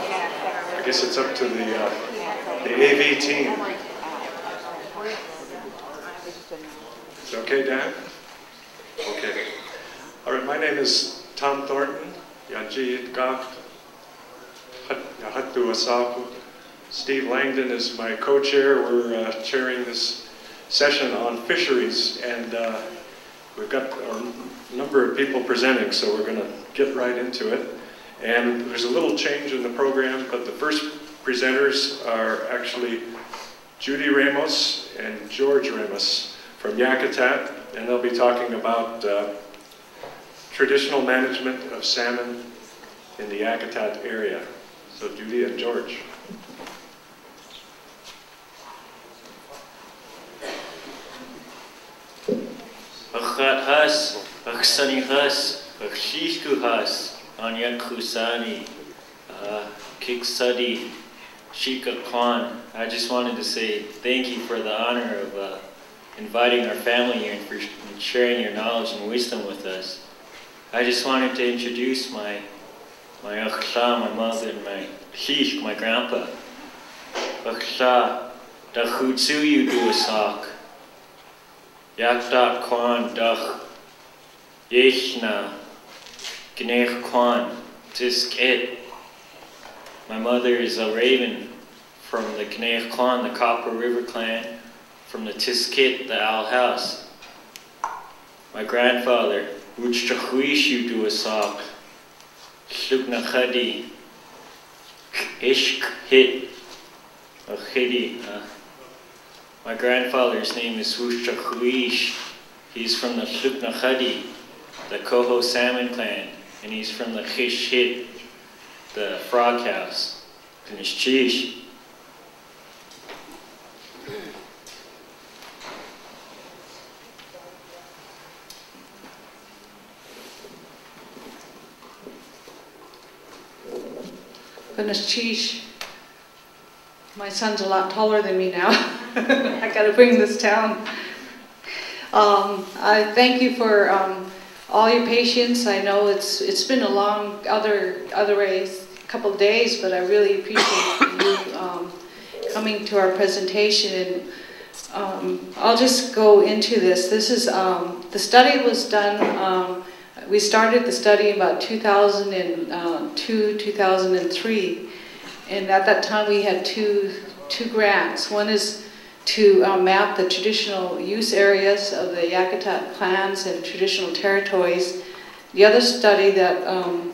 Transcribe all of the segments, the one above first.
I guess it's up to the, uh, the AV team. Is it okay, Dan? Okay. All right, my name is Tom Thornton. Yaji Gak Yahatu Asapu. Steve Langdon is my co-chair. We're uh, chairing this session on fisheries, and uh, we've got a number of people presenting, so we're going to get right into it. And there's a little change in the program, but the first presenters are actually Judy Ramos and George Ramos from Yakutat, and they'll be talking about uh, traditional management of salmon in the Yakutat area. So Judy and George. Akshishku has, anyan kusani, uh, kiksadi, shika kwan. I just wanted to say thank you for the honor of uh, inviting our family here and for sharing your knowledge and wisdom with us. I just wanted to introduce my my aksha, my mother, and my shish, my grandpa. Aksha, da a sock. Yakta Kwan Dach Yeshna Gnech Kwan Tisket. My mother is a raven from the Gnech Kwan, the Copper River clan, from the Tiskit, the Owl House. My grandfather, Uchchahuishu Duasak, Shlukna Khadi, Ishk Hit, a uh, my grandfather's name is Wushcha He's from the Shlugnakhadi, the Coho Salmon clan, and he's from the Khishit, the Frog House, and his Chish. Goodness, cheese. My son's a lot taller than me now. I got to bring this down. Um, I thank you for um, all your patience. I know it's it's been a long other other ways, couple days, but I really appreciate you um, coming to our presentation. And um, I'll just go into this. This is um, the study was done. Um, we started the study about 2002, 2003. And at that time, we had two, two grants. One is to uh, map the traditional use areas of the Yakutat clans and traditional territories. The other study that um,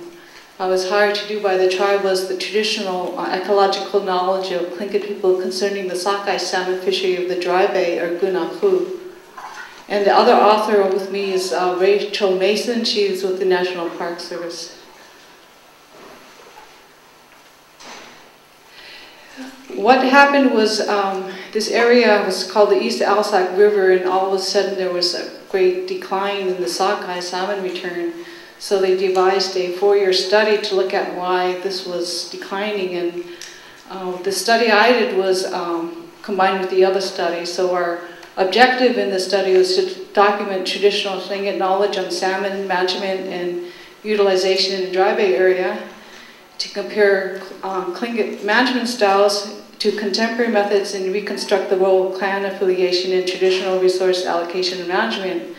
I was hired to do by the tribe was the traditional uh, ecological knowledge of Tlingit people concerning the sockeye salmon fishery of the dry bay, or Gunapu. And the other author with me is uh, Rachel Mason. She's with the National Park Service. What happened was um, this area was called the East Alsek River, and all of a sudden there was a great decline in the sockeye salmon return. So they devised a four-year study to look at why this was declining. And uh, the study I did was um, combined with the other study. So our objective in the study was to document traditional Tlingit knowledge on salmon management and utilization in the dry bay area, to compare um, Tlingit management styles to contemporary methods and reconstruct the role of clan affiliation in traditional resource allocation and management.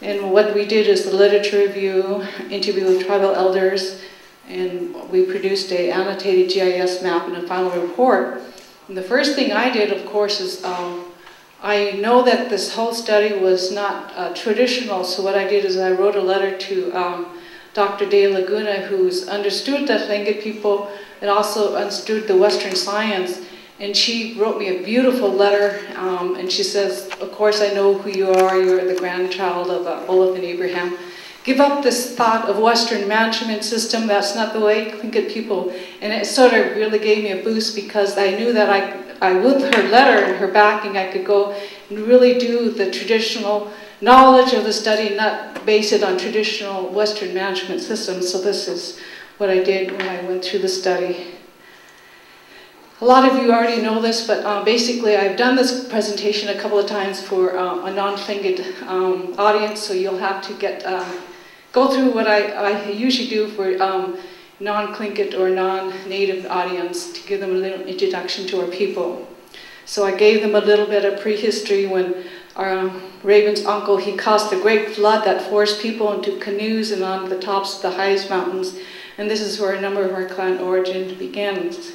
And what we did is the literature review, interview with tribal elders, and we produced a annotated GIS map and a final report. And the first thing I did, of course, is um, I know that this whole study was not uh, traditional, so what I did is I wrote a letter to um, Dr. De Laguna, who's understood the Tlingit people and also understood the Western science. And she wrote me a beautiful letter, um, and she says, of course I know who you are, you're the grandchild of uh, Olaf and Abraham. Give up this thought of Western management system, that's not the way Tlingit people. And it sort of really gave me a boost because I knew that I, I with her letter and her backing, I could go and really do the traditional knowledge of the study, not base it on traditional Western management systems. So this is what I did when I went through the study. A lot of you already know this, but uh, basically I've done this presentation a couple of times for uh, a non-Tlingit um, audience, so you'll have to get uh, go through what I, I, usually do for um, non-Tlingit or non-native audience to give them a little introduction to our people. So I gave them a little bit of prehistory when our um, Raven's uncle, he caused a great flood that forced people into canoes and on the tops of the highest mountains. And this is where a number of our clan origin begins.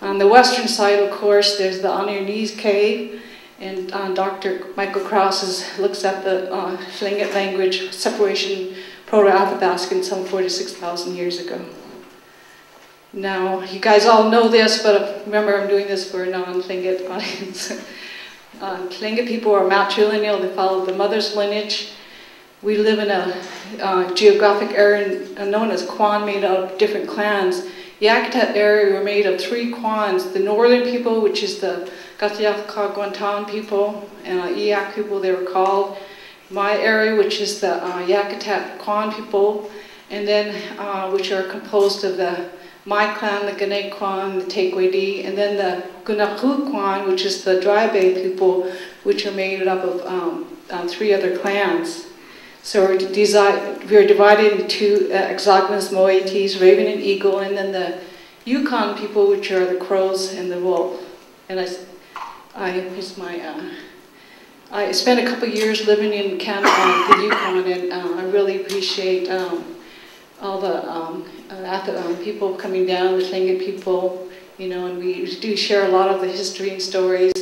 On the western side, of course, there's the On Your Knees Cave, and uh, Dr. Michael Krauss looks at the uh, Tlingit language separation proto-Athabascan some 46,000 years ago. Now, you guys all know this, but remember I'm doing this for a non-Tlingit audience. uh, people are matrilineal, they follow the mother's lineage. We live in a uh, geographic area known as Kwan, made out of different clans. Yakutat area were made of three Kwans. The northern people, which is the Gatiyaka Guantan people, and uh, Iyak people they were called. My area, which is the uh, Yakutat Kwan people, and then uh, which are composed of the my clan, the Gane the Tekwedi, and then the Gunaku which is the Dry Bay people, which are made up of um, uh, three other clans. So we're, we're divided into uh, exogamous moieties, raven and eagle, and then the Yukon people, which are the crows and the wolf. And I, I my, uh, I spent a couple years living in Canada, the Yukon, and uh, I really appreciate um, all the um, uh, um, people coming down, the Tlingit people, you know, and we do share a lot of the history and stories.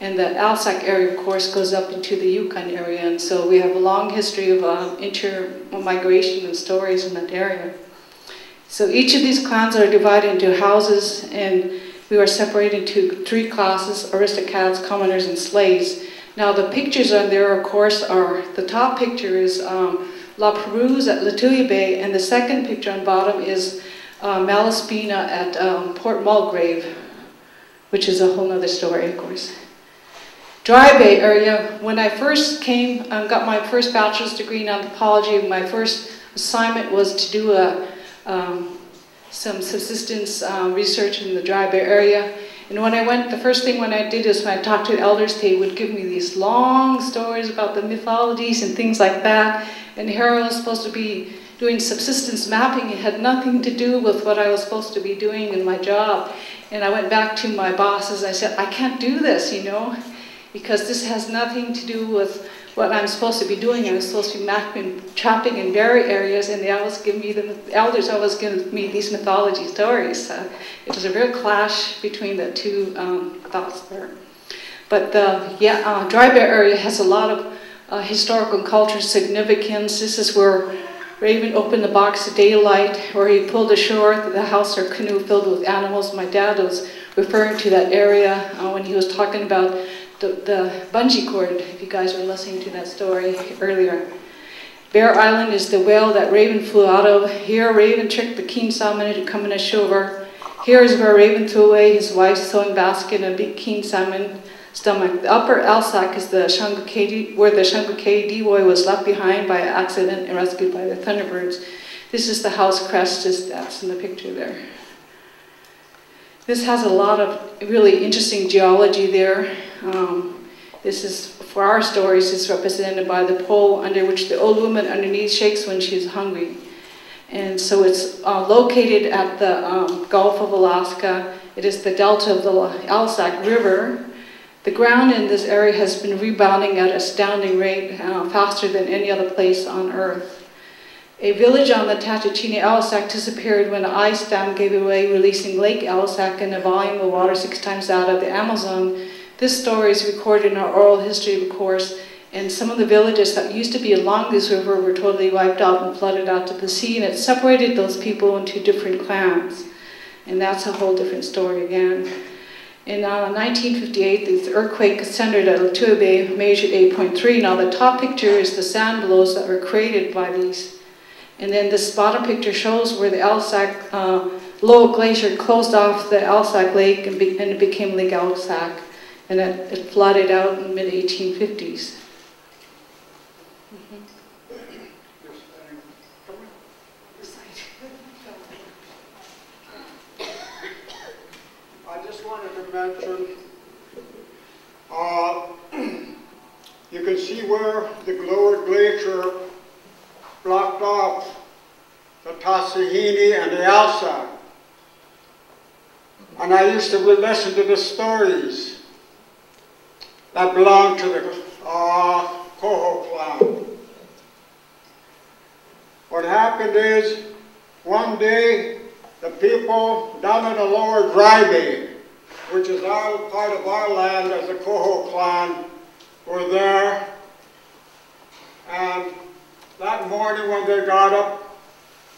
And the Alsek area, of course, goes up into the Yukon area, and so we have a long history of uh, inter-migration and stories in that area. So each of these clans are divided into houses, and we are separated into three classes, aristocrats, commoners, and slaves. Now the pictures on there, of course, are, the top picture is um, La Perouse at Lituya Bay, and the second picture on bottom is uh, Malaspina at um, Port Mulgrave, which is a whole other story, of course. Dry Bay area, when I first came, um, got my first bachelor's degree in anthropology, my first assignment was to do a, um, some subsistence um, research in the Dry Bay area. And when I went, the first thing when I did is when I talked to the elders, they would give me these long stories about the mythologies and things like that. And here I was supposed to be doing subsistence mapping. It had nothing to do with what I was supposed to be doing in my job. And I went back to my bosses. I said, I can't do this, you know because this has nothing to do with what I'm supposed to be doing. I'm supposed to be mapping, trapping in berry areas, and they always give me the, the elders always give me these mythology stories. Uh, it was a real clash between the two um, thoughts there. But the yeah, uh, Dry Bay area has a lot of uh, historical and cultural significance. This is where Raven opened the box of daylight, where he pulled ashore the house or canoe filled with animals. My dad was referring to that area uh, when he was talking about the, the bungee cord, if you guys were listening to that story earlier. Bear Island is the whale that Raven flew out of. Here, Raven tricked the king salmon into coming ashore. Here is where Raven threw away his wife's sewing basket and a big king salmon stomach. The upper Alsek is the Shangukedi, where the Shangukedi Dewoy was left behind by accident and rescued by the Thunderbirds. This is the house crest, that's in the picture there. This has a lot of really interesting geology there. Um, this is, for our stories, is represented by the pole under which the old woman underneath shakes when she's hungry. And so it's uh, located at the um, Gulf of Alaska. It is the delta of the Alsek River. The ground in this area has been rebounding at astounding rate, uh, faster than any other place on Earth. A village on the Tatshenshini Alasac disappeared when an ice dam gave away, releasing Lake Alasac and a volume of water six times that of the Amazon. This story is recorded in our oral history, of course, and some of the villages that used to be along this river were totally wiped out and flooded out to the sea, and it separated those people into different clans. And that's a whole different story again. In uh, 1958, this earthquake centered at Bay measured 8.3. Now the top picture is the sand blows that were created by these and then this bottom picture shows where the Alsek uh, Lowell Glacier closed off the Alsek Lake and, be, and it became Lake Alsek. And it, it flooded out in the mid-1850s. I just wanted to mention, uh, you can see where the lower glacier blocked off the top Kasihini and the Alsa. And I used to listen to the stories that belonged to the uh, Coho clan. What happened is, one day, the people down in the lower dry bay, which is our part of our land as the Coho clan, were there. And that morning when they got up,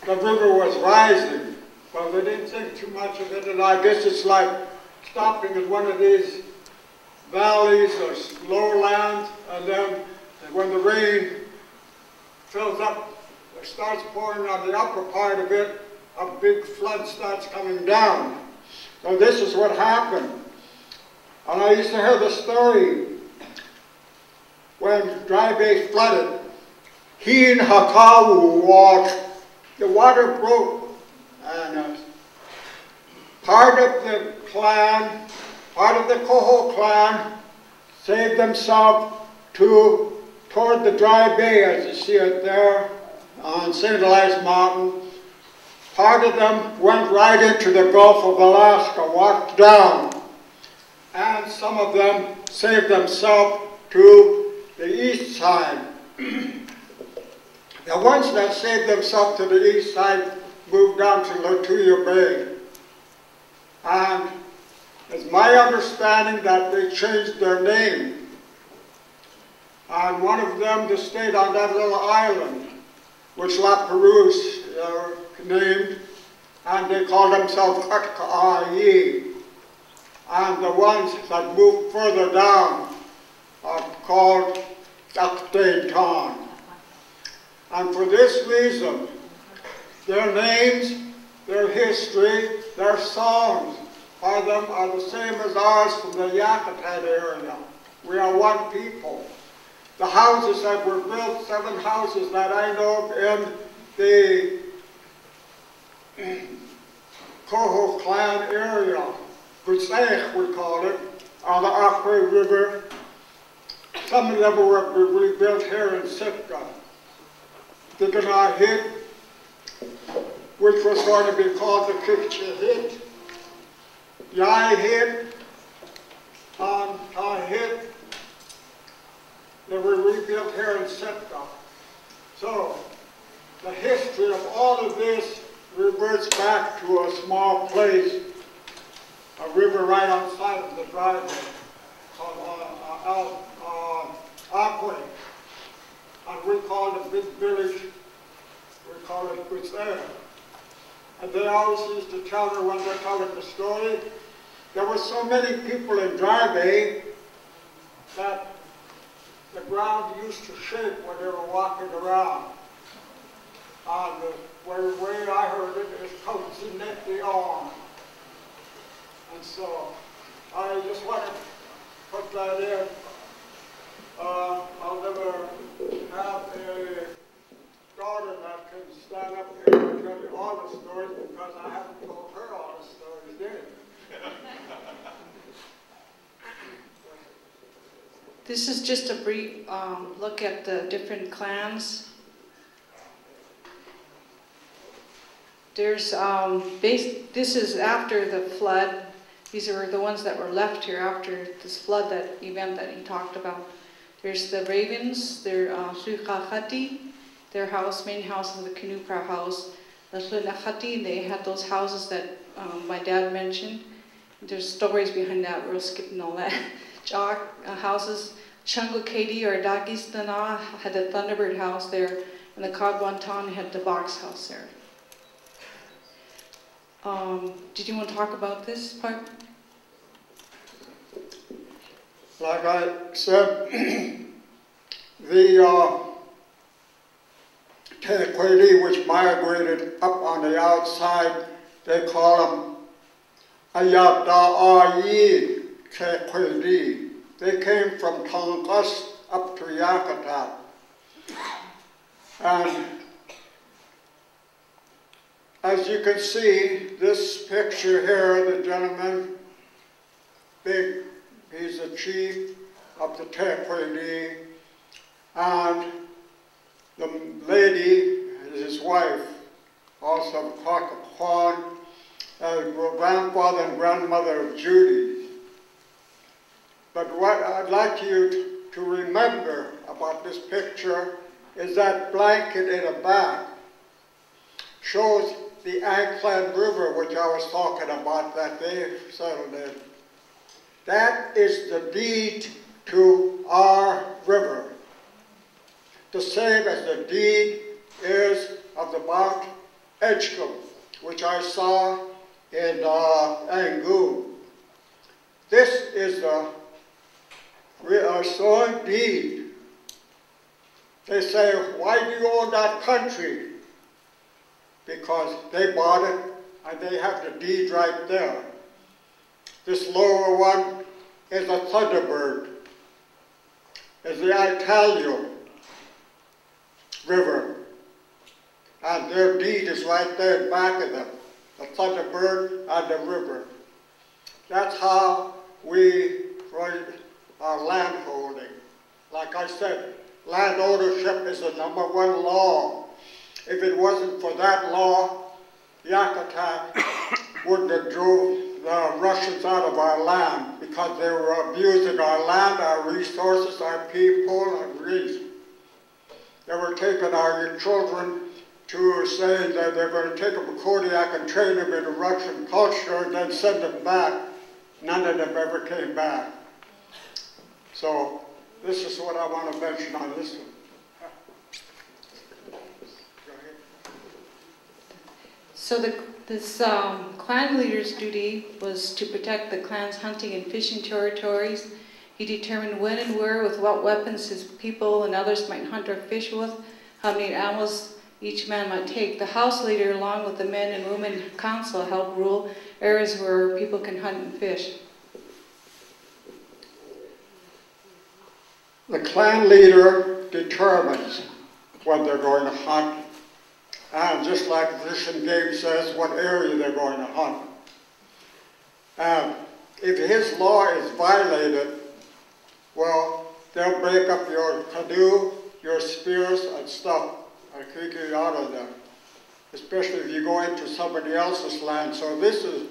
the river was rising. Well, they didn't think too much of it, and I guess it's like stopping at one of these valleys or lowlands, and then when the rain fills up, it starts pouring on the upper part of it, a big flood starts coming down. So this is what happened. And I used to hear the story when Dry Bay flooded. He and Hakawu walked, the water broke, and uh, part of the clan, part of the Coho clan, saved themselves to toward the dry bay, as you see it there on St. Elias Mountain. Part of them went right into the Gulf of Alaska, walked down, and some of them saved themselves to the east side. the ones that saved themselves to the east side moved down to Lituya Bay. And it's my understanding that they changed their name. And one of them stayed on that little island, which La Perouse uh, named, and they called themselves Katkaayi. And the ones that moved further down are called Akdeitan. And for this reason, their names, their history, their songs are, them, are the same as ours from the Yakutat area. We are one people. The houses that were built, seven houses that I know of in the Coho clan area, Kusaich we call it, on the Akwe River. Some of them were rebuilt here in Sitka. The Ganahit, which was going to be called the Kikchahit, Yahit, Tan Tahit, they were rebuilt here in Sitka. So, the history of all of this reverts back to a small place, a river right outside of the Dry Bay called uh, uh, uh, Akwe. And we call the big village, we call it Kutsera. And they always used to tell her when they're telling the story, there were so many people in Dry Bay that the ground used to shake when they were walking around. And the way, way I heard it is Kozineti on. And so I just want to put that in. Uh, I'll never have a daughter that can stand up here and tell you all the stories because I haven't told her all the stories yet. This is just a brief um, look at the different clans. There's, um, base, this is after the flood. These are the ones that were left here after this flood, that event that he talked about. There's the Ravens, their uh, their house, main house is the Kanupra house. The Hlunachati, they had those houses that um, my dad mentioned. There's stories behind that, we're skipping all that. Jock uh, houses. Chungukati or Dagistana had the Thunderbird house there, and the Kagwantan had the box house there. Um, did you want to talk about this part? Like I said, the uh, Tequili, which migrated up on the outside, they call them Ayata'ayi Tequili. They came from Tongass up to Yakutat. And as you can see, this picture here, the gentleman, big, he's the chief of the Tequili, and the lady is his wife, also as grandfather and grandmother of Judy. But what I'd like you to, remember about this picture is that blanket in the back shows the Ankland River, which I was talking about, that they settled in. That is the deed to our river. The same as the deed is of the Mount Edgecombe, which I saw in uh, Angoon. This is the we are deed. They say, why do you own that country? Because they bought it and they have the deed right there. This lower one is a Thunderbird, is the Italio River. And their deed is right there in back of them, the Thunderbird and the river. That's how we run our land holding. Like I said, land ownership is the number one law. If it wasn't for that law, Yakutat wouldn't have drove the Russians out of our land because they were abusing our land, our resources, our people, and reason. They were taking our children to saying that they're going to take them to Kodiak and train them in Russian culture and then send them back. None of them ever came back. So this is what I want to mention on this one. So the, this um, clan leader's duty was to protect the clan's hunting and fishing territories. He determined when and where, with what weapons his people and others might hunt or fish with, how many animals each man might take. The house leader, along with the men and women council, help rule areas where people can hunt and fish. The clan leader determines when they're going to hunt, and just like Fish and Game says, what area they're going to hunt. And if his law is violated, well, they'll break up your canoe, your spears, and stuff, and kick you out of there. Especially if you go into somebody else's land. So this is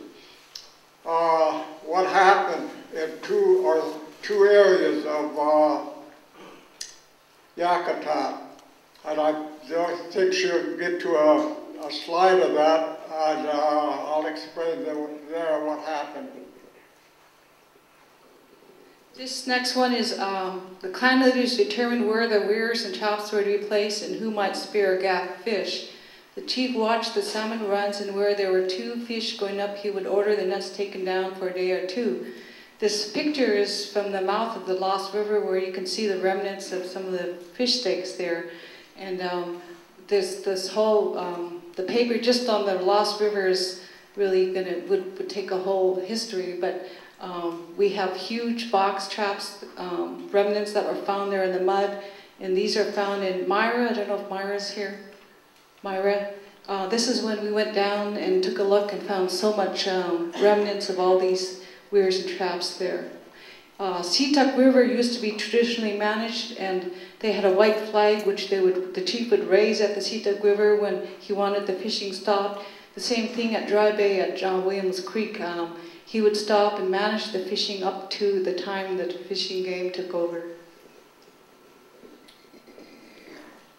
uh, what happened in two or two areas of uh, Yakutat. And I think she'll get to a, a slide of that, and uh, I'll explain there what happened. This next one is um, the clan leaders determined where the weirs and chops were to be placed and who might spear or gaff fish. The chief watched the salmon runs, and where there were two fish going up, he would order the nets taken down for a day or two. This picture is from the mouth of the Lost River, where you can see the remnants of some of the fish steaks there. And um, this this whole um, the paper just on the Lost River is really gonna would, would take a whole history, but um, we have huge box traps, um, remnants that were found there in the mud, and these are found in Myra. I don't know if Myra's here. Myra. Uh, this is when we went down and took a look and found so much um, remnants of all these weirs and traps there. Uh, Situk River used to be traditionally managed, and they had a white flag which they would, the chief would raise at the Situk River when he wanted the fishing stopped. The same thing at Dry Bay at John Williams Creek. Um, he would stop and manage the fishing up to the time that the Fish and Game took over.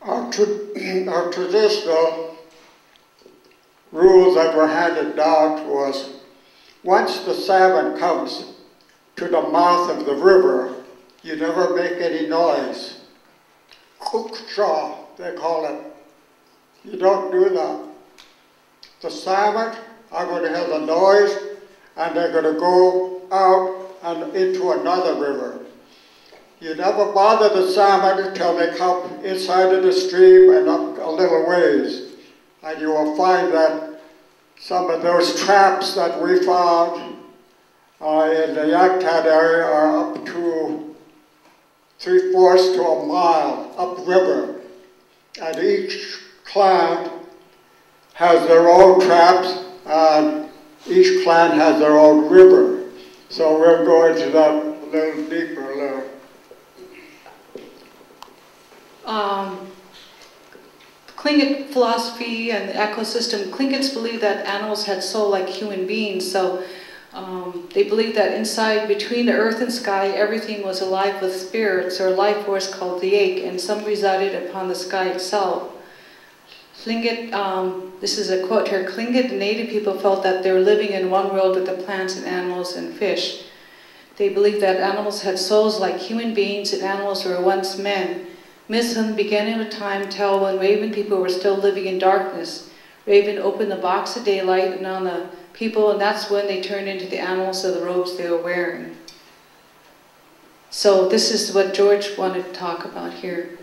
Our, tra- our traditional rules that were handed down to us, once the salmon comes to the mouth of the river, you never make any noise. Cookshaw, they call it. You don't do that. The salmon are going to have the noise and they're going to go out and into another river. You never bother the salmon until they come inside of the stream and up a little ways. And you will find that some of those traps that we found uh, in the Yakutat area are up to three-fourths to a mile upriver. And each clan has their own traps and each clan has their own river. So we'll go into that a little deeper a little. Um, Tlingit philosophy and the ecosystem, Tlingits believe that animals had soul like human beings, so um, they believe that inside, between the earth and sky, everything was alive with spirits or life force called the ache, and some resided upon the sky itself. Tlingit, um, this is a quote here, Tlingit native people felt that they were living in one world with the plants and animals and fish. They believed that animals had souls like human beings and animals were once men. Myths the beginning of time tell when Raven people were still living in darkness. Raven opened the box of daylight and on the people, and that's when they turned into the animals of the robes they were wearing. So this is what George wanted to talk about here.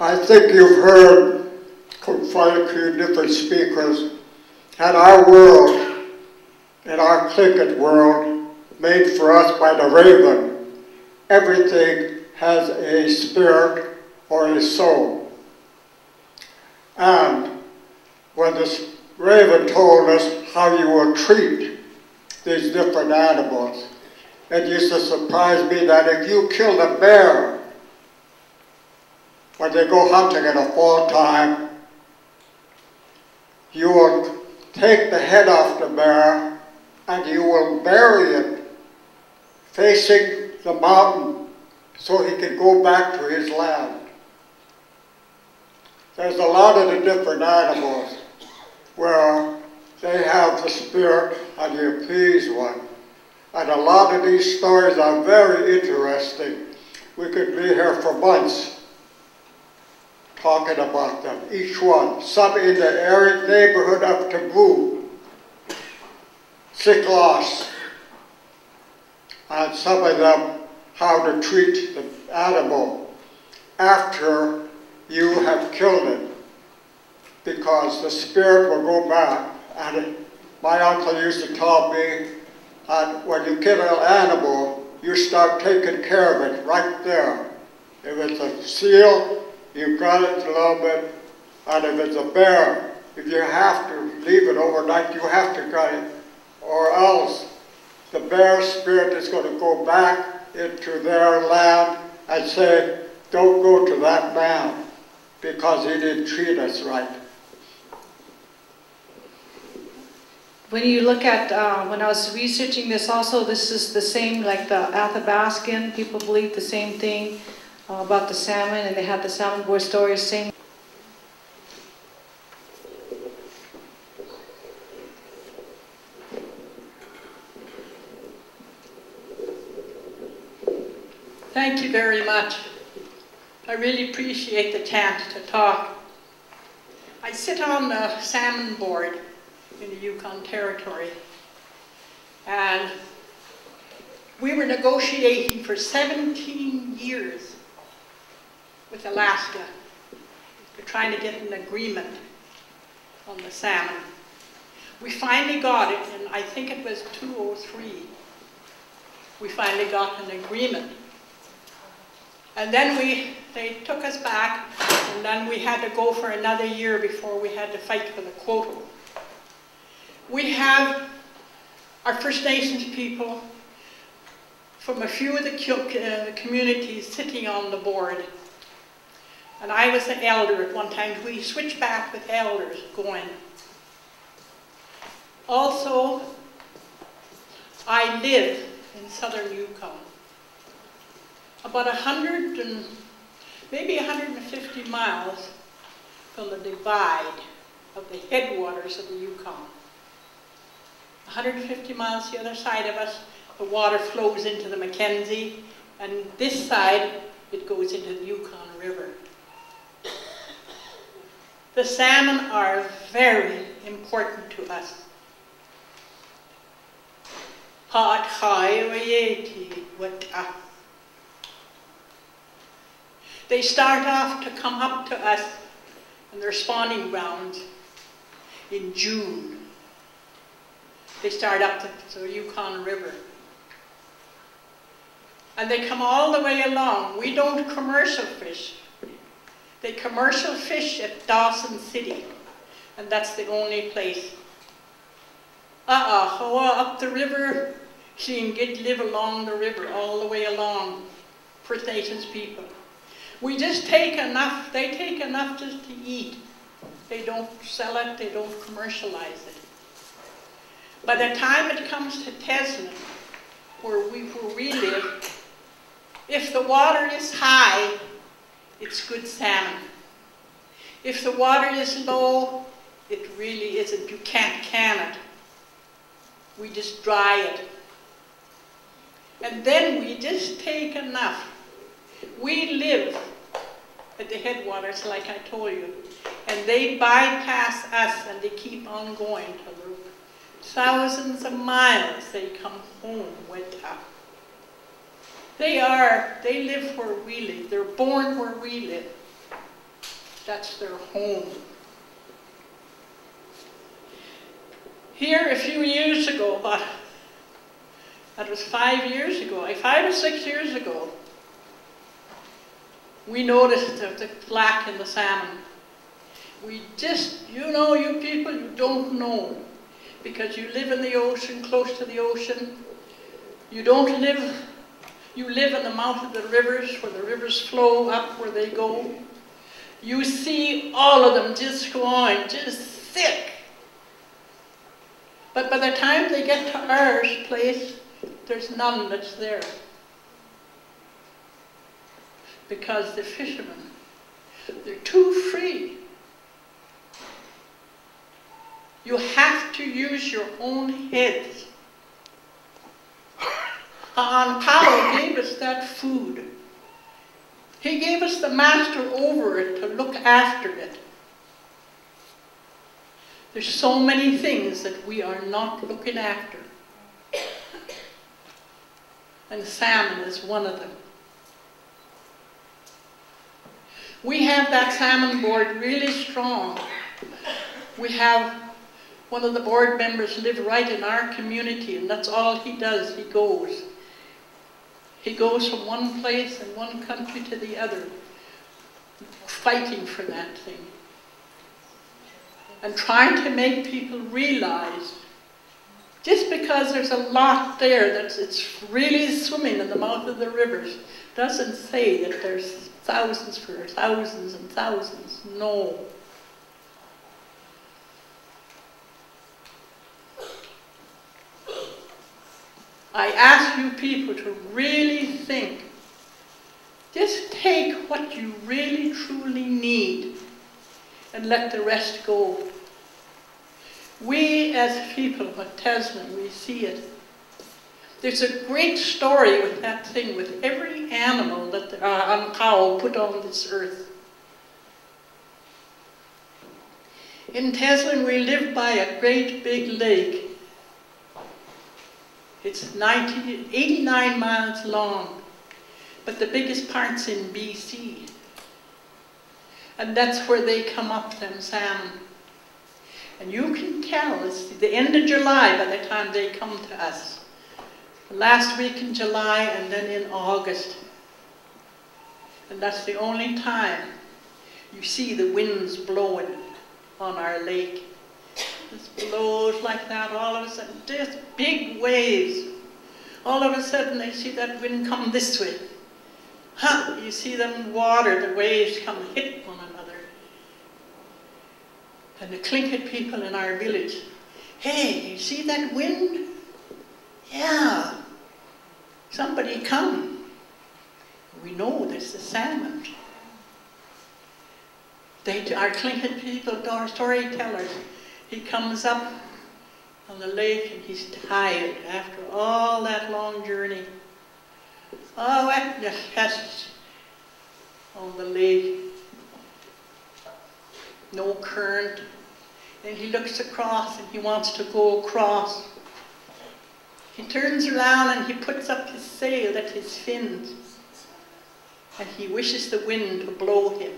I think you've heard from quite a few different speakers that our world, in our Tlingit world, made for us by the raven, everything has a spirit or a soul. And when this raven told us how you will treat these different animals, it used to surprise me that if you killed a bear when they go hunting in the fall time, you will take the head off the bear and you will bury it facing the mountain so he can go back to his land. There's a lot of the different animals where they have the spirit and you appease one. And a lot of these stories are very interesting. We could be here for months talking about them, each one. Some in the area neighborhood of Taboo, Siklos, and some of them how to treat the animal after you have killed it, because the spirit will go back. And my uncle used to tell me, and when you kill an animal, you start taking care of it right there. If it's a seal, you cut it a little bit, and if it's a bear, if you have to leave it overnight, you have to cut it, or else the bear spirit is going to go back into their land and say, don't go to that man because he didn't treat us right. When you look at, uh, when I was researching this also, this is the same like the Athabascan, people believe the same thing about the salmon, and they had the salmon boy story, sing. Thank you very much. I really appreciate the chance to talk. I sit on the salmon board in the Yukon Territory, and we were negotiating for 17 years with Alaska. We're trying to get an agreement on the salmon. We finally got it, and I think it was 203. We finally got an agreement. And then we, they took us back, and then we had to go for another year before we had to fight for the quota. We have our First Nations people from a few of the, uh, the communities sitting on the board. And I was an elder at one time. We switched back with elders going. Also, I live in southern Yukon. About a hundred and maybe 150 miles from the divide of the headwaters of the Yukon. 150 miles the other side of us, the water flows into the Mackenzie, and this side, it goes into the Yukon River. The salmon are very important to us. They start off to come up to us in their spawning grounds in June. They start up the Yukon River. And they come all the way along. We don't commercial fish. They commercial fish at Dawson City, and that's the only place. Uh-uh, up the river, she can get live along the river, all the way along, First Nations people. We just take enough, they take enough just to eat. They don't sell it, they don't commercialize it. By the time it comes to Teslin, where we, where we live, if the water is high, it's good salmon. If the water is low, it really isn't. You can't can it. We just dry it. And then we just take enough. We live at the headwaters, like I told you, and they bypass us and they keep on going they're thousands of miles they come home with us. They are, they live where we live. They're born where we live. That's their home. Here, a few years ago, about, that was five years ago, five or six years ago, we noticed the, the black in the salmon. We just, you know, you people, you don't know. Because you live in the ocean, close to the ocean. You don't live, you live in the mouth of the rivers, where the rivers flow up where they go. You see all of them just going, just sick. But by the time they get to our place, there's none that's there. Because the fishermen, they're too free. You have to use your own heads. And Powell gave us that food. He gave us the master over it to look after it. There's so many things that we are not looking after. And salmon is one of them. We have that salmon board really strong. We have one of the board members live right in our community, and that's all he does. He goes. He goes from one place and one country to the other, fighting for that thing. And trying to make people realize just because there's a lot there that it's really swimming in the mouth of the rivers doesn't say that there's thousands for thousands and thousands. No. I ask you people to really think. Just take what you really truly need and let the rest go. We as people at Tasman, we see it. There's a great story with that thing, with every animal that the, uh, put on this earth. In Tasman, we live by a great big lake. It's 90, 89 miles long, but the biggest part's in BC. And that's where they come up, them salmon. And you can tell, it's the end of July by the time they come to us. Last week in July and then in August. And that's the only time you see the winds blowing on our lake. It blows like that all of a sudden, just big waves. All of a sudden they see that wind come this way. Huh, you see them water, the waves come hit one another. And the Tlingit people in our village, hey, you see that wind? Yeah. Somebody come. We know there's the salmon. They, our Tlingit people, our storytellers, he comes up on the lake and he's tired after all that long journey. Oh, at the hest on the lake. No current. And he looks across and he wants to go across. He turns around and he puts up his sail at his fins. And he wishes the wind to blow him.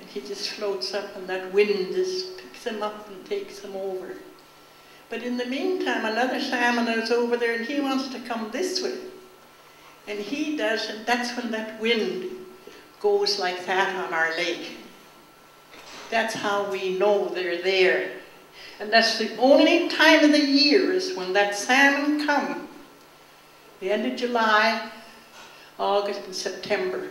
And he just floats up and that wind just picks him up and takes him over. But in the meantime, another salmon is over there and he wants to come this way. And he does, and that's when that wind goes like that on our lake. That's how we know they're there. And that's the only time of the year is when that salmon come. The end of July, August and September.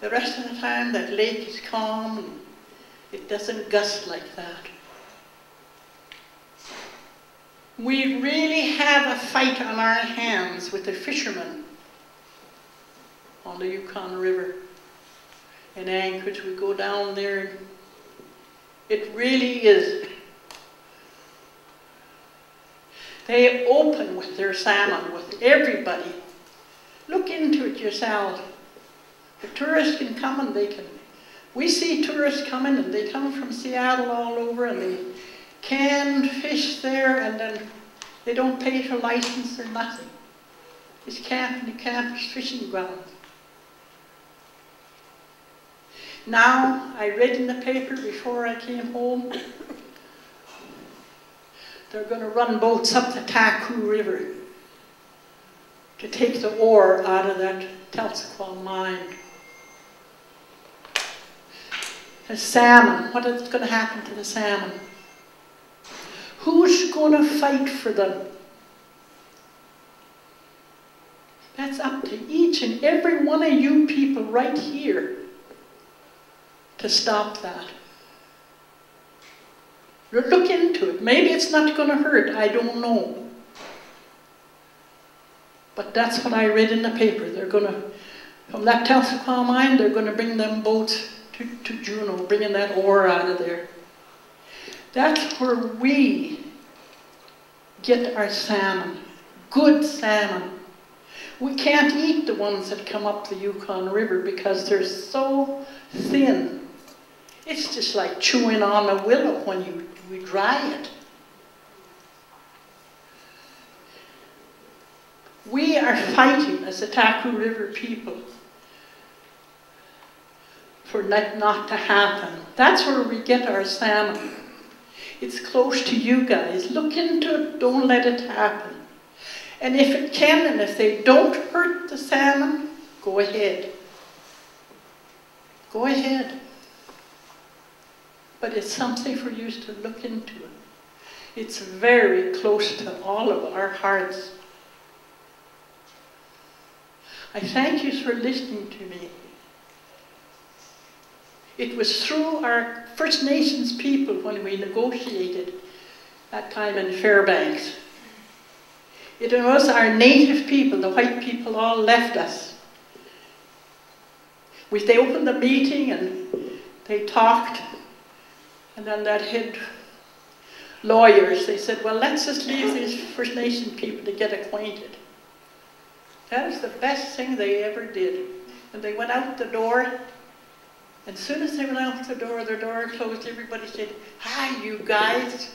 The rest of the time, that lake is calm. It doesn't gust like that. We really have a fight on our hands with the fishermen on the Yukon River. In Anchorage, we go down there. It really is. They open with their salmon with everybody. Look into it yourself. The tourists can come and they can. We see tourists coming and they come from Seattle all over and they canned fish there and then they don't pay for license or nothing. It's camp and the campus fishing grounds. Now, I read in the paper before I came home, they're going to run boats up the Taku River to take the ore out of that Telsaquan mine. The salmon, what is going to happen to the salmon? Who's going to fight for them? That's up to each and every one of you people right here to stop that. Look into it. Maybe it's not going to hurt. I don't know. But that's what I read in the paper. They're going to, from that Telsaquan mine, they're going to bring them boats to, to Juneau, bringing that ore out of there. That's where we get our salmon, good salmon. We can't eat the ones that come up the Yukon River because they're so thin. It's just like chewing on a willow when you, you dry it. We are fighting as the Taku River people for that not to happen. That's where we get our salmon. It's close to you guys. Look into it. Don't let it happen. And if it can, and if they don't hurt the salmon, go ahead. Go ahead. But it's something for you to look into. It's very close to all of our hearts. I thank you for listening to me. It was through our First Nations people when we negotiated that time in Fairbanks. It was our native people, the white people all left us. We, they opened the meeting and they talked, and then that head lawyers, they said, well, let's just leave these First Nation people to get acquainted. That was the best thing they ever did. And they went out the door, and as soon as they went out the door, their door closed, everybody said, Hi, you guys.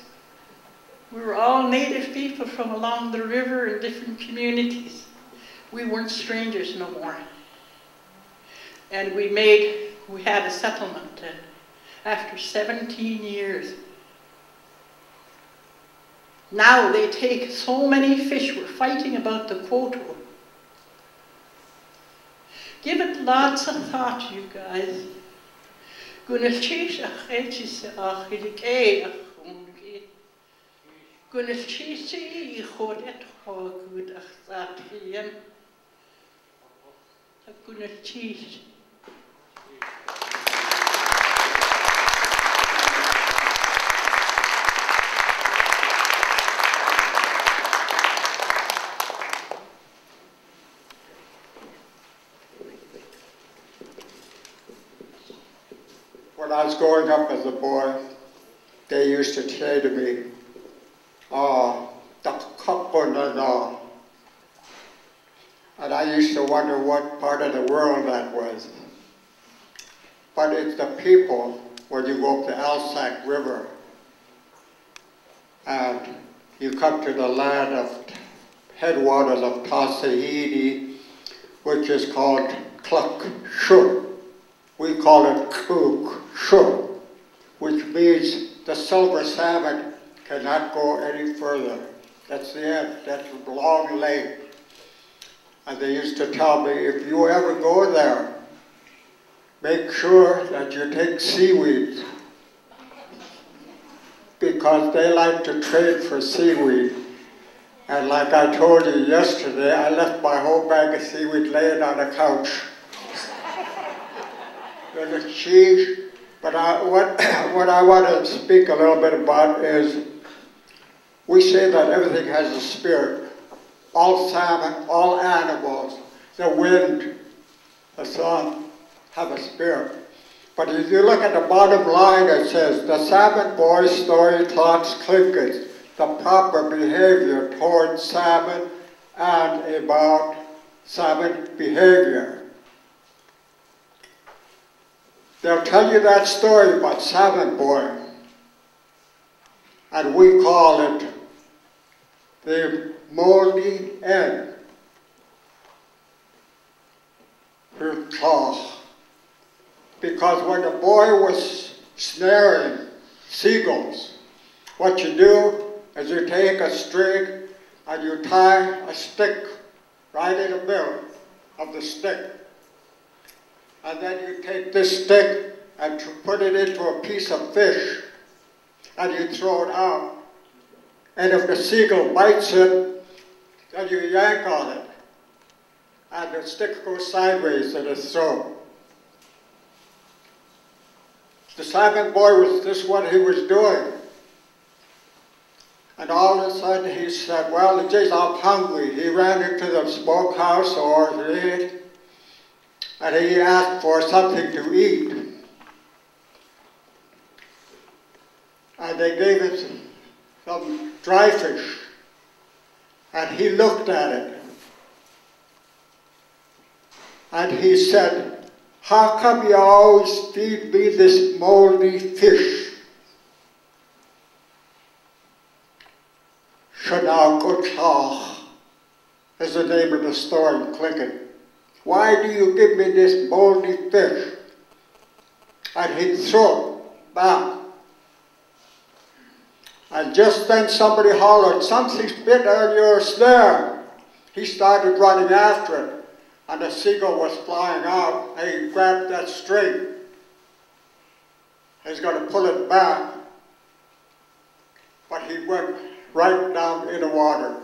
We were all native people from along the river in different communities. We weren't strangers no more. And we made, we had a settlement and after 17 years. Now they take so many fish, we're fighting about the quota. Give it lots of thought, you guys. Gwnnelltis a chretis a chydig e a chwmgi. Gwnnelltis i i chod et hogwyd a chdad hyn. A gwnnelltis. Thank you. I was growing up as a boy, they used to say to me, ah, oh, the and I used to wonder what part of the world that was. But it's the people when you go up the Alsek River and you come to the land of headwaters of Tasahidi, which is called Cluck Shur. We call it Kuk Shur, which means the silver salmon cannot go any further. That's the end. That's a long lake. And they used to tell me, if you ever go there, make sure that you take seaweed because they like to trade for seaweed. And like I told you yesterday, I left my whole bag of seaweed laying on the couch. There's a cheese, but I, what, what I want to speak a little bit about is we say that everything has a spirit. All salmon, all animals, the wind, the sun have a spirit. But if you look at the bottom line, it says, the salmon boy story taught Tlingits the proper behavior towards salmon and about salmon behavior. They'll tell you that story about Salmon Boy, and we call it the moldy end. Because when the boy was snaring seagulls, what you do is you take a string and you tie a stick right in the middle of the stick. And then you take this stick and put it into a piece of fish and you throw it out. And if the seagull bites it, then you yank on it. And the stick goes sideways in its throat. The salmon boy was this what he was doing. And all of a sudden he said, well, geez, I'm hungry. He ran into the smokehouse or the and he asked for something to eat. And they gave him some dry fish. And he looked at it. And he said, how come you always feed me this moldy fish? Shanakochah is the name of the store in. Why do you give me this moldy fish? And he'd throw it back. And just then somebody hollered, something's bit on your snare. He started running after it. And the seagull was flying out. And he grabbed that string. He's going to pull it back. But he went right down in the water.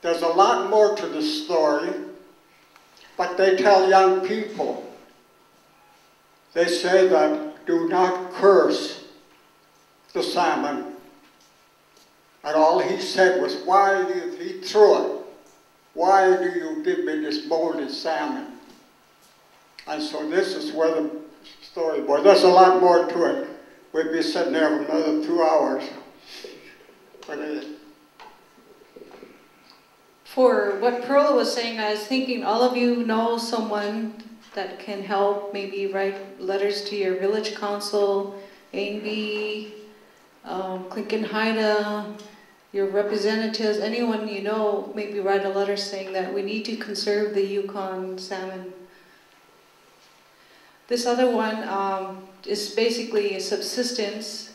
There's a lot more to the story, but they tell young people, they say that do not curse the salmon. And all he said was, why he threw it? Why do you give me this moldy salmon? And so this is where the story was. There's a lot more to it. We'd be sitting there for another two hours. For what Pearl was saying, I was thinking all of you know someone that can help, maybe write letters to your village council, ANB, um, Tlingit Haida, your representatives, anyone you know, maybe write a letter saying that we need to conserve the Yukon salmon. This other one um, is basically a subsistence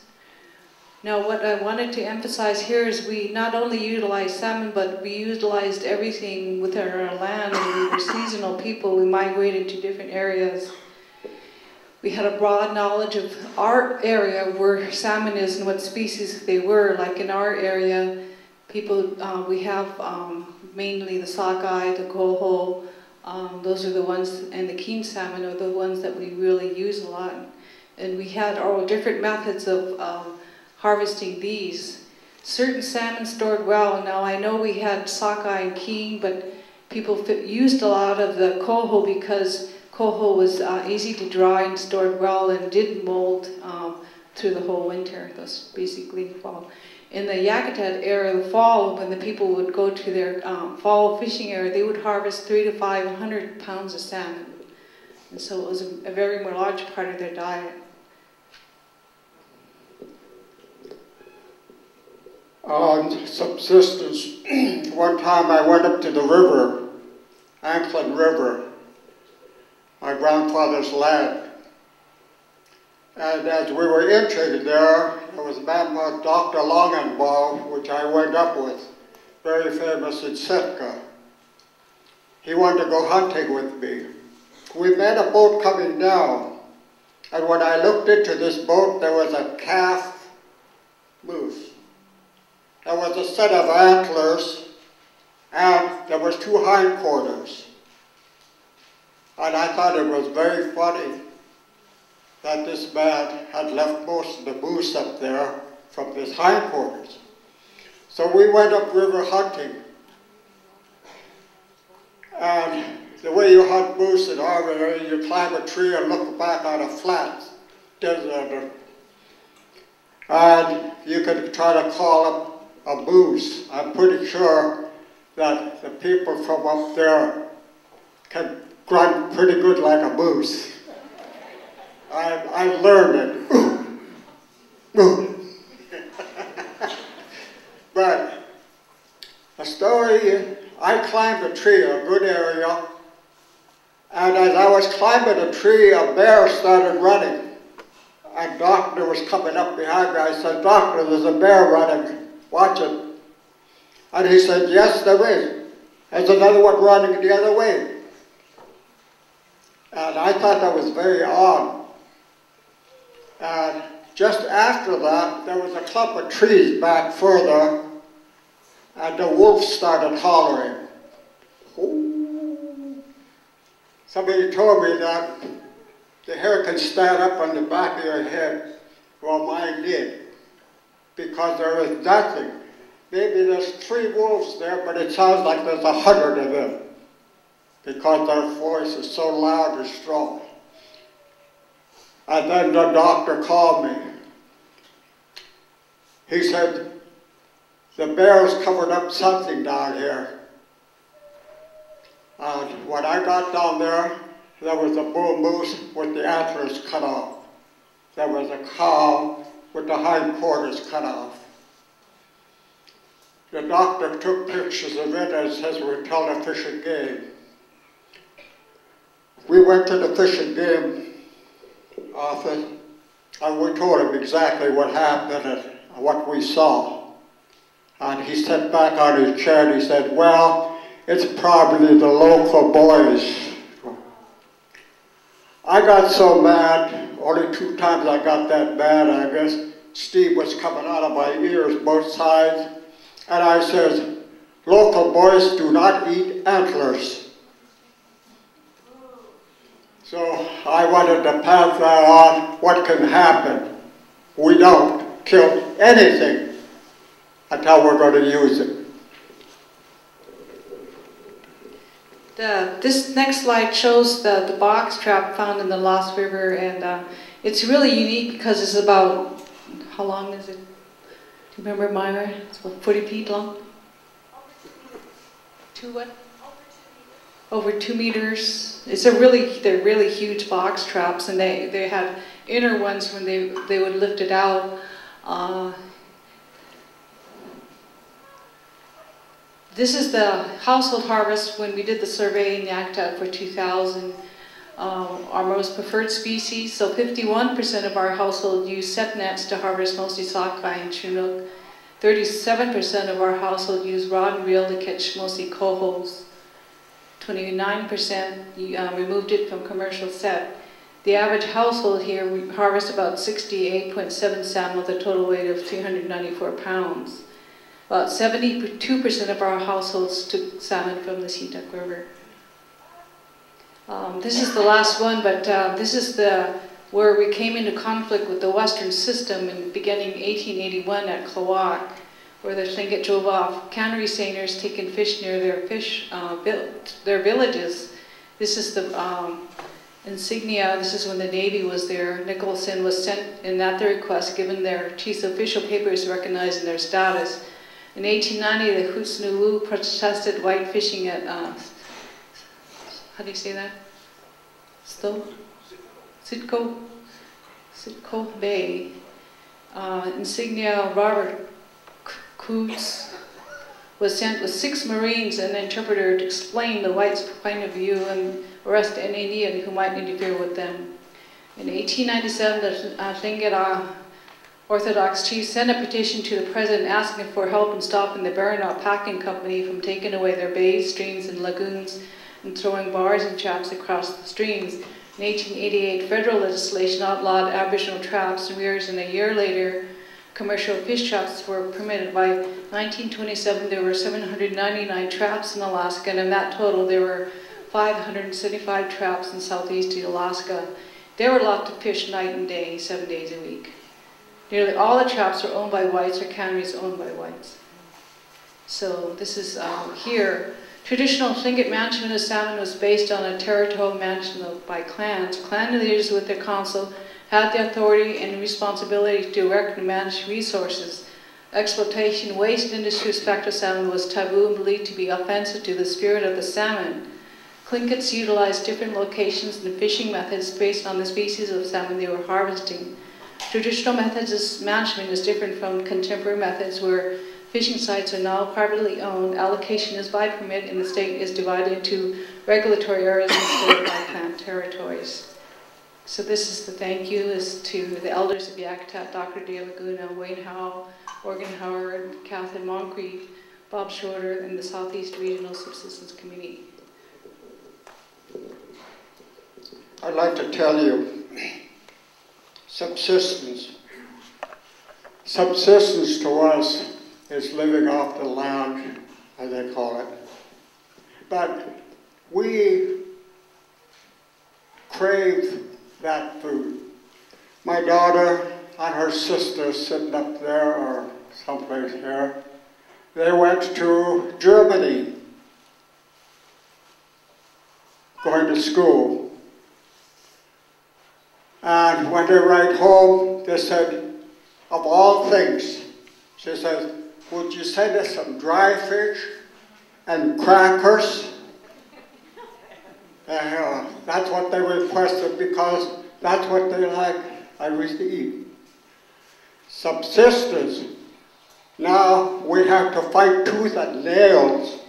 now, what I wanted to emphasize here is we not only utilized salmon, but we utilized everything within our land, we were seasonal people. We migrated to different areas. We had a broad knowledge of our area where salmon is and what species they were. Like in our area, people, uh, we have um, mainly the sockeye, the coho, um, those are the ones, and the king salmon are the ones that we really use a lot. And we had all different methods of um, harvesting these. Certain salmon stored well. Now I know we had sockeye and king, but people used a lot of the coho because coho was uh, easy to dry and stored well and didn't mold um, through the whole winter. That's basically fall. In the Yakutat era, the fall, when the people would go to their um, fall fishing area, they would harvest three to five hundred pounds of salmon. And so it was a, a very large part of their diet. On subsistence. One time I went up to the river, Anklin River, my grandfather's land. And as we were entering there, there was a man named Dr. Longenbaugh, which I went up with, very famous in Sitka. He wanted to go hunting with me. We met a boat coming down, and when I looked into this boat, there was a calf moose. There was a set of antlers, and there was two hindquarters. And I thought it was very funny that this man had left most of the moose up there from his hindquarters. So we went up river hunting. And the way you hunt moose in our area, you climb a tree and look back on a flat desert. And you can try to call up a moose. I'm pretty sure that the people from up there can grunt pretty good like a moose. I, I learned it. But a story, I climbed a tree, a good area, and as I was climbing a tree, a bear started running. And doctor was coming up behind me. I said, Doctor, there's a bear running. Watch. And he said, Yes, there is. There's another one running the other way. And I thought that was very odd. And just after that, there was a clump of trees back further, and the wolf started hollering. Ooh. Somebody told me that the hair can stand up on the back of your head. Well, mine did, because there is nothing. Maybe there's three wolves there, but it sounds like there's a hundred of them, because their voice is so loud and strong. And then the doctor called me. He said, the bears covered up something down here. And when I got down there, there was a bull moose with the antlers cut off. There was a cow with the hindquarters cut off. The doctor took pictures of it and says we're telling a Fish and Game. We went to the Fish and Game office and we told him exactly what happened and what we saw. And he sat back on his chair and he said, well, it's probably the local boys I got so mad, only two times I got that mad, I guess. Steve was coming out of my ears both sides. And I says, local boys do not eat antlers. So I wanted to pass that on, what can happen. We don't kill anything until we're going to use it. The, this next slide shows the, the box trap found in the Lost River, and uh, it's really unique because it's about, how long is it? Do you remember, Myra? It's about 40 feet long? Two what? Over two meters. It's a really, they're really huge box traps, and they, they had inner ones when they, they would lift it out. Uh, This is the household harvest when we did the survey in NACTA for 2000. Um, our most preferred species, so 51% of our household use set nets to harvest mostly sockeye and chinook. 37% of our household use rod and reel to catch mostly cohos. 29% uh, removed it from commercial set. The average household here harvests about 68.7 salmon with a total weight of 394 pounds. About 72% of our households took salmon from the Situk River. Um, this is the last one, but uh, this is the where we came into conflict with the Western system in beginning 1881 at Klawock, where the Tlingit drove off cannery seiners taking fish near their fish uh, their villages. This is the um, insignia. This is when the Navy was there. Nicholson was sent in at their request, given their chief's official papers recognizing their status. In 1890, the Hootsnulu protested white fishing at, uh, how do you say that? Still? Sitkoh? Sitkoh Bay. Uh, insignia Robert Coots was sent with six Marines and an interpreter to explain the whites' point of view and arrest any Indian who might interfere with them. In 1897, the uh, Tlingit Orthodox chiefs sent a petition to the president asking for help in stopping the Baranof Packing Company from taking away their bays, streams, and lagoons and throwing bars and traps across the streams. In 1888, federal legislation outlawed Aboriginal traps and weirs, and a year later, commercial fish traps were permitted. By 1927, there were 799 traps in Alaska, and in that total, there were 575 traps in southeastern Alaska. They were allowed to fish night and day, seven days a week. Nearly all the traps were owned by whites or canneries owned by whites. So this is um, here. Traditional Tlingit management of salmon was based on a territorial management by clans. Clan leaders with their council had the authority and responsibility to direct and manage resources. Exploitation, waste, and disrespect of salmon was taboo and believed to be offensive to the spirit of the salmon. Tlingits utilized different locations and fishing methods based on the species of salmon they were harvesting. Traditional methods of management is different from contemporary methods where fishing sites are now privately owned, allocation is by permit, and the state is divided into regulatory areas instead of by plant territories. So this is the thank you is to the elders of Yakutat, Dr. De Laguna, Wayne Howell, Morgan Howard, Catherine Moncrief, Bob Schroeder, and the Southeast Regional Subsistence Committee. I'd like to tell you, subsistence. Subsistence to us is living off the land, as they call it. But we crave that food. My daughter and her sister sitting up there or someplace here, they went to Germany going to school. And when they write home, they said, of all things, she says, would you send us some dry fish and crackers? Uh, that's what they requested because that's what they like Irish to eat. Subsistence. Now we have to fight tooth and nails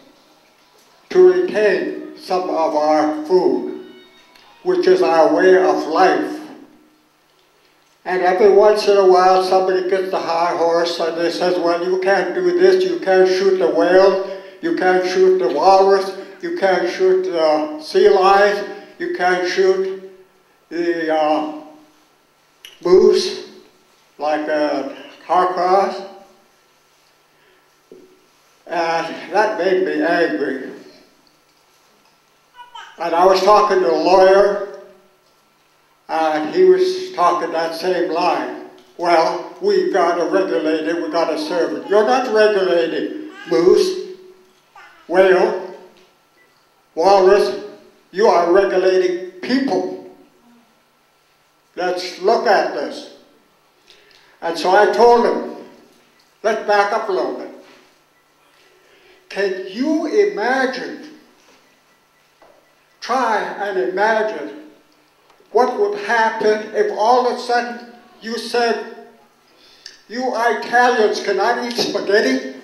to retain some of our food, which is our way of life. And every once in a while, somebody gets the high horse and they says, well, you can't do this, you can't shoot the whale, you can't shoot the walrus, you can't shoot the sea lions, you can't shoot the uh, moose, like uh, Harcross. And that made me angry. And I was talking to a lawyer, and he was talking that same line. Well, we've got to regulate it, we've got to serve it. You're not regulating moose, whale, walrus, you are regulating people. Let's look at this. And so I told him, let's back up a little bit. Can you imagine, try and imagine what would happen if all of a sudden you said, you Italians cannot eat spaghetti?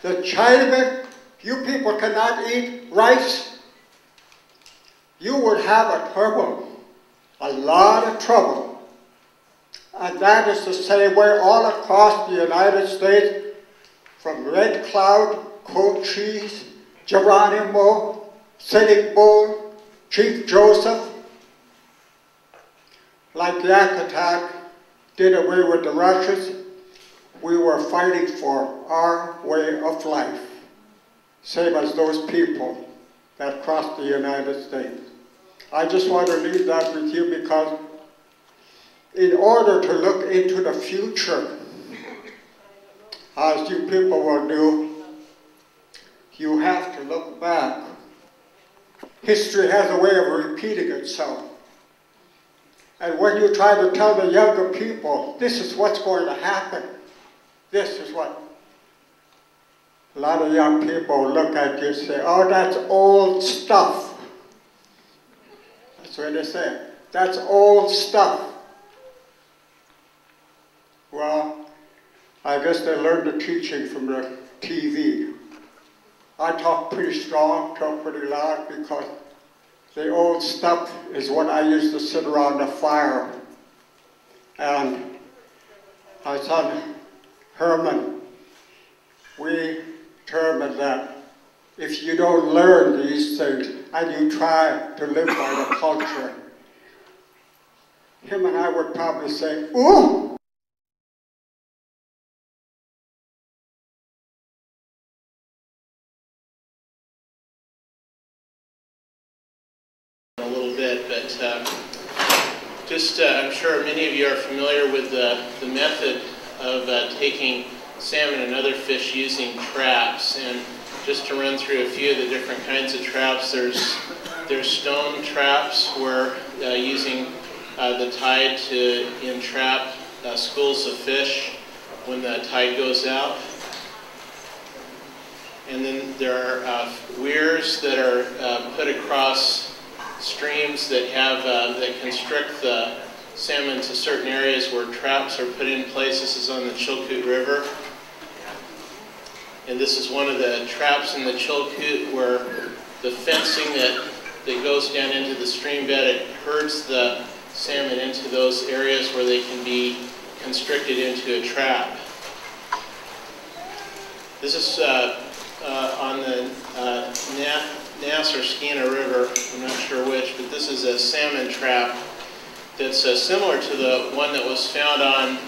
The Chinamen, you people cannot eat rice? You would have a trouble, a lot of trouble. And that is the same way all across the United States, from Red Cloud, Cochise, Geronimo, Sitting Bull, Chief Joseph, like Yakutat did away with the Russians, we were fighting for our way of life, same as those people that crossed the United States. I just want to leave that with you because in order to look into the future, as you people will do, you have to look back. History has a way of repeating itself. And when you try to tell the younger people, this is what's going to happen, this is what, a lot of young people look at you and say, oh, that's old stuff. That's what they say. That's old stuff. Well, I guess they learned the teaching from the TV. I talk pretty strong, talk pretty loud because the old stuff is what I used to sit around the fire. And I son Herman, we determined that if you don't learn these things and you try to live by the culture, him and I would probably say, ooh, that uh, just, uh, I'm sure many of you are familiar with the, the method of uh, taking salmon and other fish using traps. And just to run through a few of the different kinds of traps, there's, there's stone traps where uh, using uh, the tide to entrap uh, schools of fish when the tide goes out. And then there are uh, weirs that are uh, put across streams that have uh, that constrict the salmon to certain areas where traps are put in place. This is on the Chilkoot River. And this is one of the traps in the Chilkoot where the fencing that, that goes down into the stream bed, it herds the salmon into those areas where they can be constricted into a trap. This is uh, uh, on the uh, Nass or Skeena River, I'm not sure which, but this is a salmon trap that's uh, similar to the one that was found on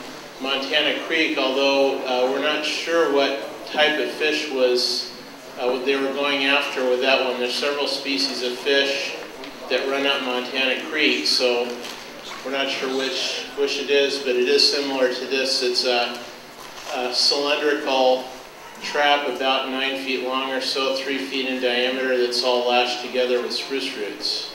Montana Creek, although uh, we're not sure what type of fish was uh, they were going after with that one. There's several species of fish that run up Montana Creek, so we're not sure which, which it is, but it is similar to this. It's a, a cylindrical trap about nine feet long or so, three feet in diameter, that's all lashed together with spruce roots.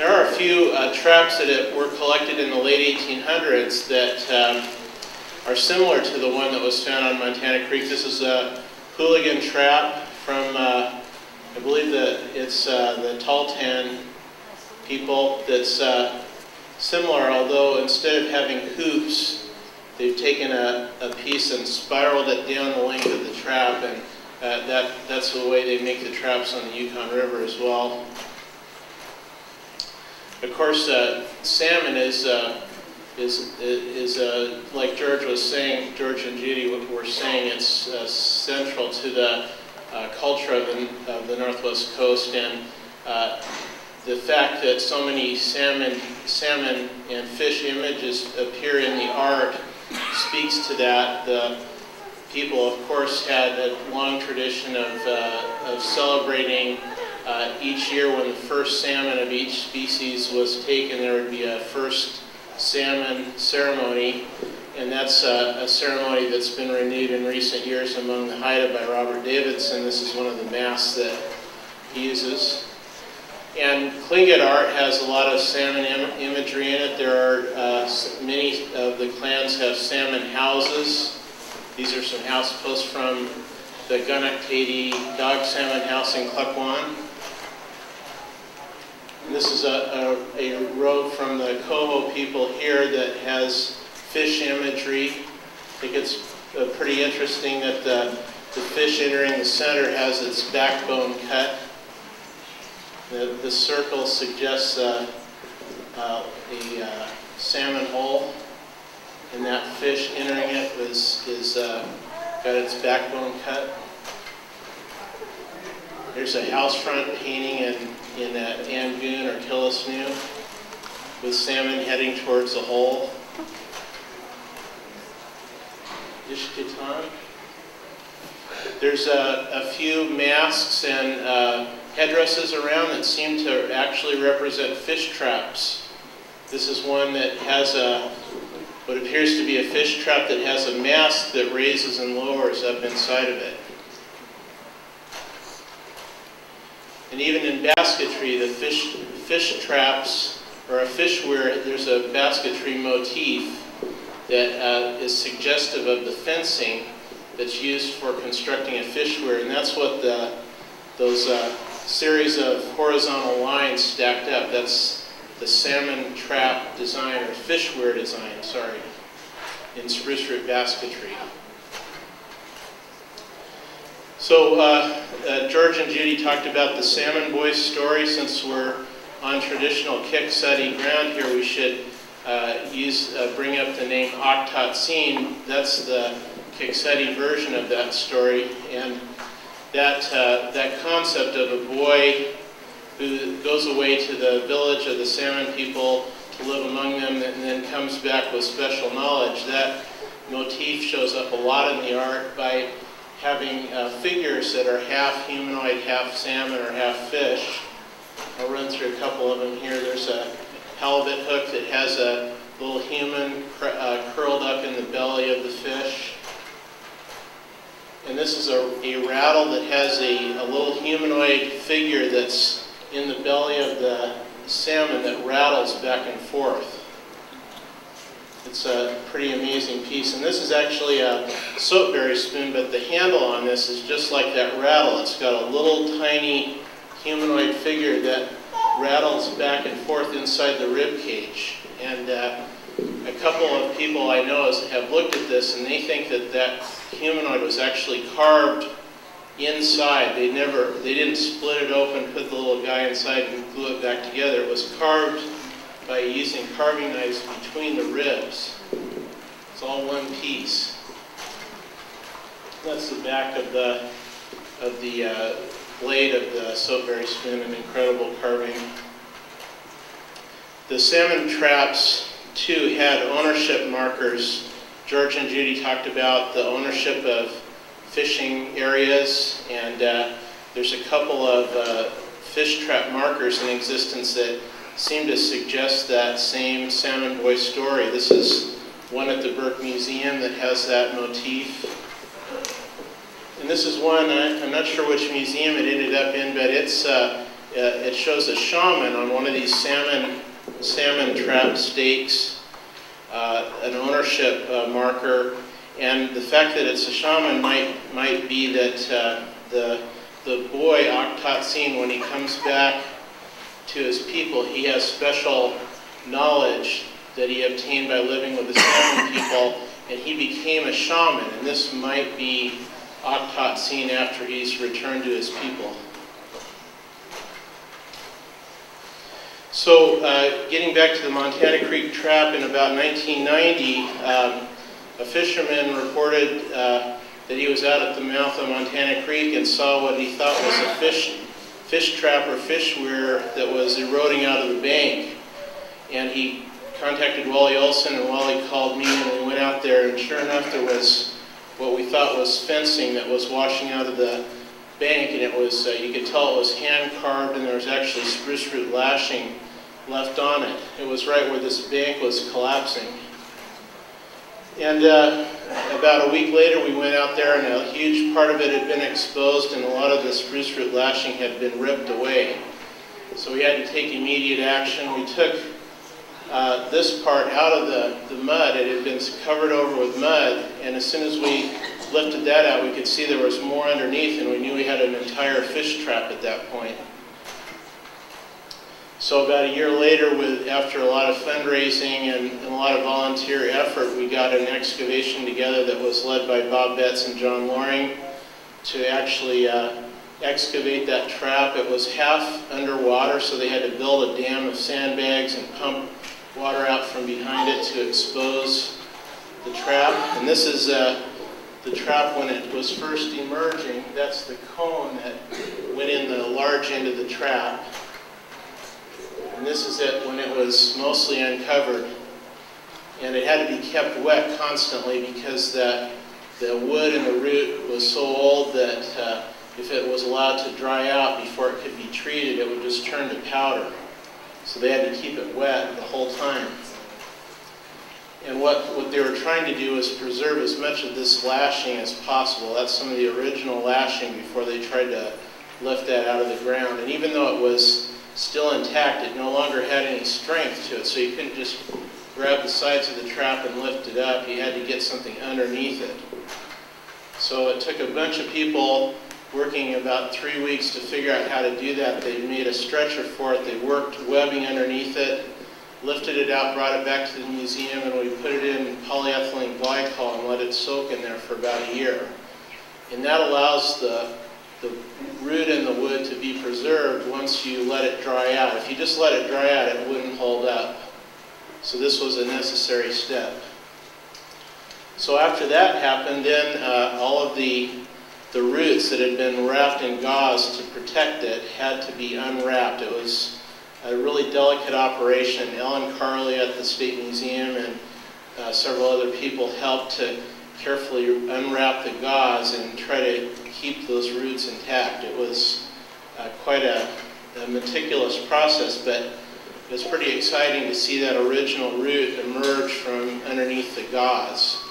There are a few uh, traps that were collected in the late 1800s that um, are similar to the one that was found on Montana Creek. This is a hooligan trap from, uh, I believe that it's uh, the Tahltan people that's uh, similar, although instead of having hoops, they've taken a, a piece and spiraled it down the length of the trap, and uh, that, that's the way they make the traps on the Yukon River as well. Of course, uh, salmon is, uh, is, is uh, like George was saying, George and Judy were saying, it's uh, central to the uh, culture of the, of the Northwest Coast, and the fact that so many salmon, salmon and fish images appear in the art speaks to that. The people, of course, had a long tradition of, uh, of celebrating uh, each year when the first salmon of each species was taken, there would be a first salmon ceremony, and that's a, a ceremony that's been renewed in recent years among the Haida by Robert Davidson. This is one of the masks that he uses. And Tlingit art has a lot of salmon Im imagery in it. There are uh, many of the clans have salmon houses. These are some house posts from the Gunuk Dog Salmon House in Klukwan. This is a, a, a road from the Coho people here that has fish imagery. I think it's uh, pretty interesting that the, the fish entering the center has its backbone cut. The, the circle suggests uh, uh, a uh, salmon hole, and that fish entering it was, is uh, got its backbone cut. There's a house front painting in, in that Angoon or Killisnoo with salmon heading towards the hole. Ishkitan. There's a, a few masks and uh, headdresses around that seem to actually represent fish traps. This is one that has a what appears to be a fish trap that has a mask that raises and lowers up inside of it. And even in basketry, the fish, fish traps, or a fish weir, there's a basketry motif that uh, is suggestive of the fencing that's used for constructing a fish weir, and that's what the, those uh, series of horizontal lines stacked up. That's the salmon trap design, or fish weir design, sorry, in spruce root basketry. So uh, uh, George and Judy talked about the Salmon Boys story. Since we're on traditional Kikseti ground here, we should uh, use uh, bring up the name Aktatsin. That's the Kikseti version of that story. And that, uh, that concept of a boy who goes away to the village of the salmon people to live among them and then comes back with special knowledge, that motif shows up a lot in the art by having uh, figures that are half humanoid, half salmon, or half fish. I'll run through a couple of them here. There's a halibut hook that has a little human cr- uh, curled up in the belly of the fish. And this is a, a rattle that has a, a little humanoid figure that's in the belly of the salmon that rattles back and forth. It's a pretty amazing piece. And this is actually a soapberry spoon, but the handle on this is just like that rattle. It's got a little tiny humanoid figure that rattles back and forth inside the rib cage. And uh, a couple of people I know have looked at this and they think that that humanoid was actually carved inside. They never, they didn't split it open, put the little guy inside and glue it back together. It was carved by using carving knives between the ribs. It's all one piece. That's the back of the, of the uh, blade of the soapberry spoon, an incredible carving. The salmon traps, too, had ownership markers. George and Judy talked about the ownership of fishing areas, and uh, there's a couple of uh, fish trap markers in existence that seem to suggest that same Salmon Boy story. This is one at the Burke Museum that has that motif. And this is one, I- I'm not sure which museum it ended up in, but it's, uh, uh, it shows a shaman on one of these salmon, salmon trap stakes, uh, an ownership uh, marker. And the fact that it's a shaman might, might be that uh, the, the boy, Aktatsin, when he comes back to his people, he has special knowledge that he obtained by living with the salmon people, and he became a shaman. And this might be Aktatsin after he's returned to his people. So, uh, getting back to the Montana Creek trap in about 1990, um, a fisherman reported uh, that he was out at the mouth of Montana Creek and saw what he thought was a fish, fish trap or fish weir that was eroding out of the bank. And he contacted Wally Olson, and Wally called me, and we went out there, and sure enough, there was what we thought was fencing that was washing out of the bank, and it was, uh, you could tell it was hand carved, and there was actually spruce root lashing left on it. It was right where this bank was collapsing. And uh, about a week later, we went out there, and a huge part of it had been exposed, and a lot of the spruce root lashing had been ripped away. So we had to take immediate action. We took uh, this part out of the, the mud. It had been covered over with mud, and as soon as we lifted that out, we could see there was more underneath, and we knew we had an entire fish trap at that point. So about a year later, with, after a lot of fundraising and, and a lot of volunteer effort, we got an excavation together that was led by Bob Betts and John Loring to actually uh, excavate that trap. It was half underwater, so they had to build a dam of sandbags and pump water out from behind it to expose the trap. And this is uh, the trap when it was first emerging. That's the cone that went in the large end of the trap. And this is it when it was mostly uncovered. And it had to be kept wet constantly because the, the wood and the root was so old that uh, if it was allowed to dry out before it could be treated, it would just turn to powder. So they had to keep it wet the whole time. And what, what they were trying to do is preserve as much of this lashing as possible. That's some of the original lashing before they tried to lift that out of the ground. And even though it was still intact, it no longer had any strength to it. So you couldn't just grab the sides of the trap and lift it up. You had to get something underneath it. So it took a bunch of people working about three weeks to figure out how to do that. They made a stretcher for it. They worked webbing underneath it, lifted it out, brought it back to the museum, and we put it in polyethylene glycol and let it soak in there for about a year. And that allows the, the root and the wood to be preserved once you let it dry out. If you just let it dry out, it wouldn't hold up. So this was a necessary step. So after that happened, then uh, all of the the roots that had been wrapped in gauze to protect it had to be unwrapped. It was a really delicate operation. Ellen Carrlee at the State Museum and uh, several other people helped to carefully unwrap the gauze and try to keep those roots intact. It was uh, quite a a meticulous process, but it was pretty exciting to see that original root emerge from underneath the gauze.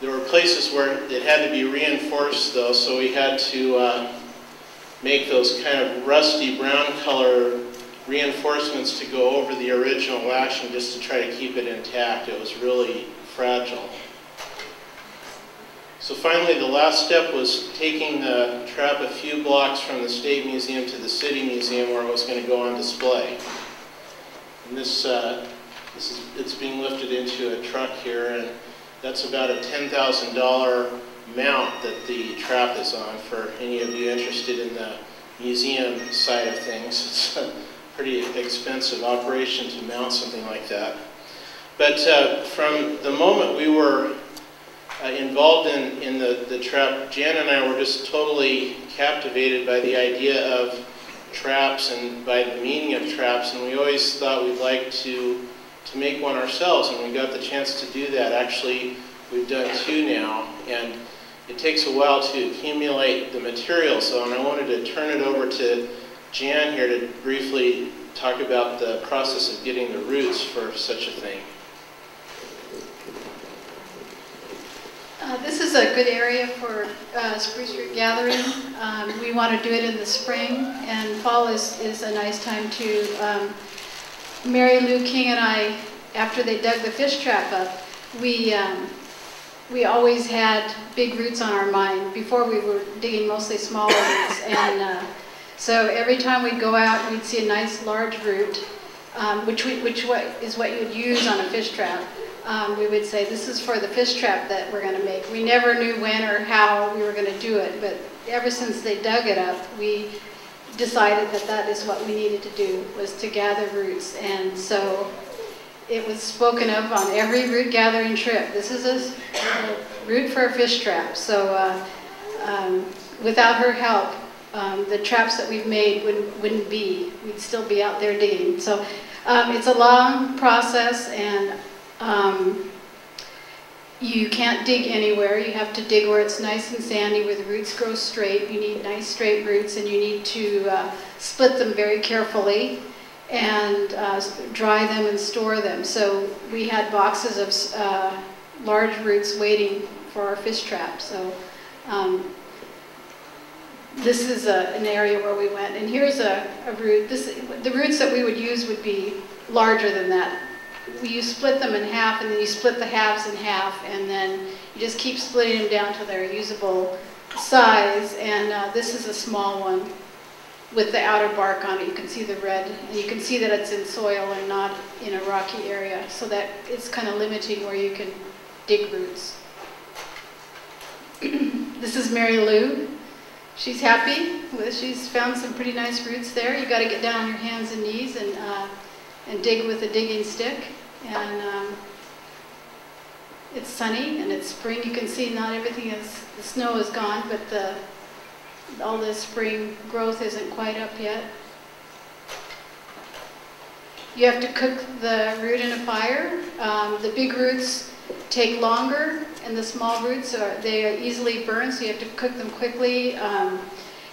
There were places where it had to be reinforced though, so we had to uh, make those kind of rusty brown color reinforcements to go over the original lashing just to try to keep it intact. It was really fragile. So finally, the last step was taking the trap a few blocks from the State Museum to the City Museum where it was going to go on display. And this, uh, this is, it's being lifted into a truck here, and that's about a $10,000 mount that the trap is on for any of you interested in the museum side of things. Pretty expensive operation to mount something like that. But uh, from the moment we were uh, involved in, in the, the trap, Jan and I were just totally captivated by the idea of traps and by the meaning of traps, and we always thought we'd like to, to make one ourselves, and we got the chance to do that. Actually, we've done two now, and it takes a while to accumulate the material, so and I wanted to turn it over to Jan here to briefly talk about the process of getting the roots for such a thing. Uh, this is a good area for uh, spruce root gathering. Um, we want to do it in the spring, and fall is, is a nice time too. Um, Mary Lou King and I, after they dug the fish trap up, we um, we always had big roots on our mind. Before we were digging mostly smaller roots, and uh, so every time we'd go out, we'd see a nice large root, um, which we, which is what you would use on a fish trap um, we would say, this is for the fish trap that we're going to make. We never knew when or how we were going to do it, but ever since they dug it up, we decided that that is what we needed to do, was to gather roots. And so it was spoken of on every root gathering trip. This is a, a root for a fish trap. So uh, um, without her help, um, the traps that we've made wouldn't, wouldn't be. We'd still be out there digging. So um, it's a long process, and um, you can't dig anywhere. You have to dig where it's nice and sandy, where the roots grow straight. You need nice straight roots, and you need to uh, split them very carefully and uh, dry them and store them. So we had boxes of uh, large roots waiting for our fish trap. So um, this is a, an area where we went. And here's a, a root. This, the roots that we would use would be larger than that you split them in half and then you split the halves in half and then you just keep splitting them down to their usable size and uh, this is a small one with the outer bark on it. You can see the red and you can see that it's in soil and not in a rocky area so that it's kind of limiting where you can dig roots. this is Mary Lou. She's happy. She's found some pretty nice roots there. You got to get down on your hands and knees and uh, and dig with a digging stick. And um, it's sunny and it's spring. You can see not everything is, the snow is gone, but the, all the spring growth isn't quite up yet. You have to cook the root in a fire. Um, the big roots take longer and the small roots are they are easily burned so you have to cook them quickly. Um,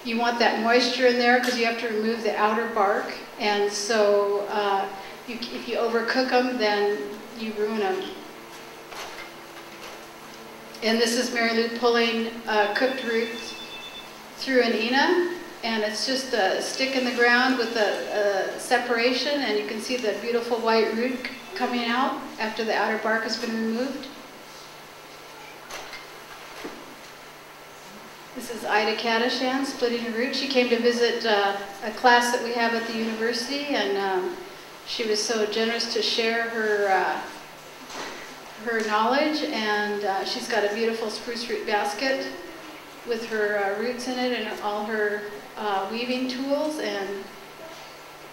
you want that moisture in there because you have to remove the outer bark and so uh, you, if you overcook them, then you ruin them. And this is Mary Lou pulling uh, cooked roots through an ena, and it's just a stick in the ground with a, a, separation, and you can see the beautiful white root coming out after the outer bark has been removed. This is Ida Kadashan splitting a root. She came to visit uh, a class that we have at the university, and um, she was so generous to share her uh, her knowledge, and uh, she's got a beautiful spruce root basket with her uh, roots in it and all her uh, weaving tools, and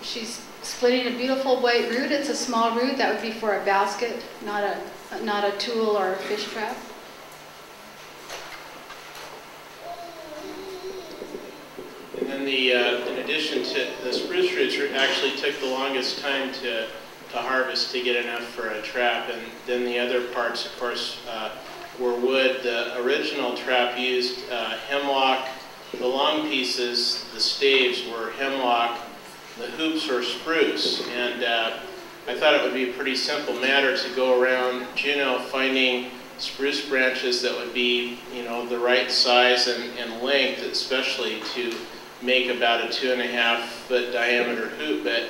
she's splitting a beautiful white root. It's a small root that would be for a basket, not a not a tool or a fish trap. And then the, uh, in addition to the spruce roots actually took the longest time to, to harvest to get enough for a trap. And then the other parts, of course, uh, were wood. The original trap used uh, hemlock, the long pieces, the staves, were hemlock, the hoops were spruce. And uh, I thought it would be a pretty simple matter to go around Juneau finding spruce branches that would be, you know, the right size and, and length, especially to make about a two and a half foot diameter hoop. But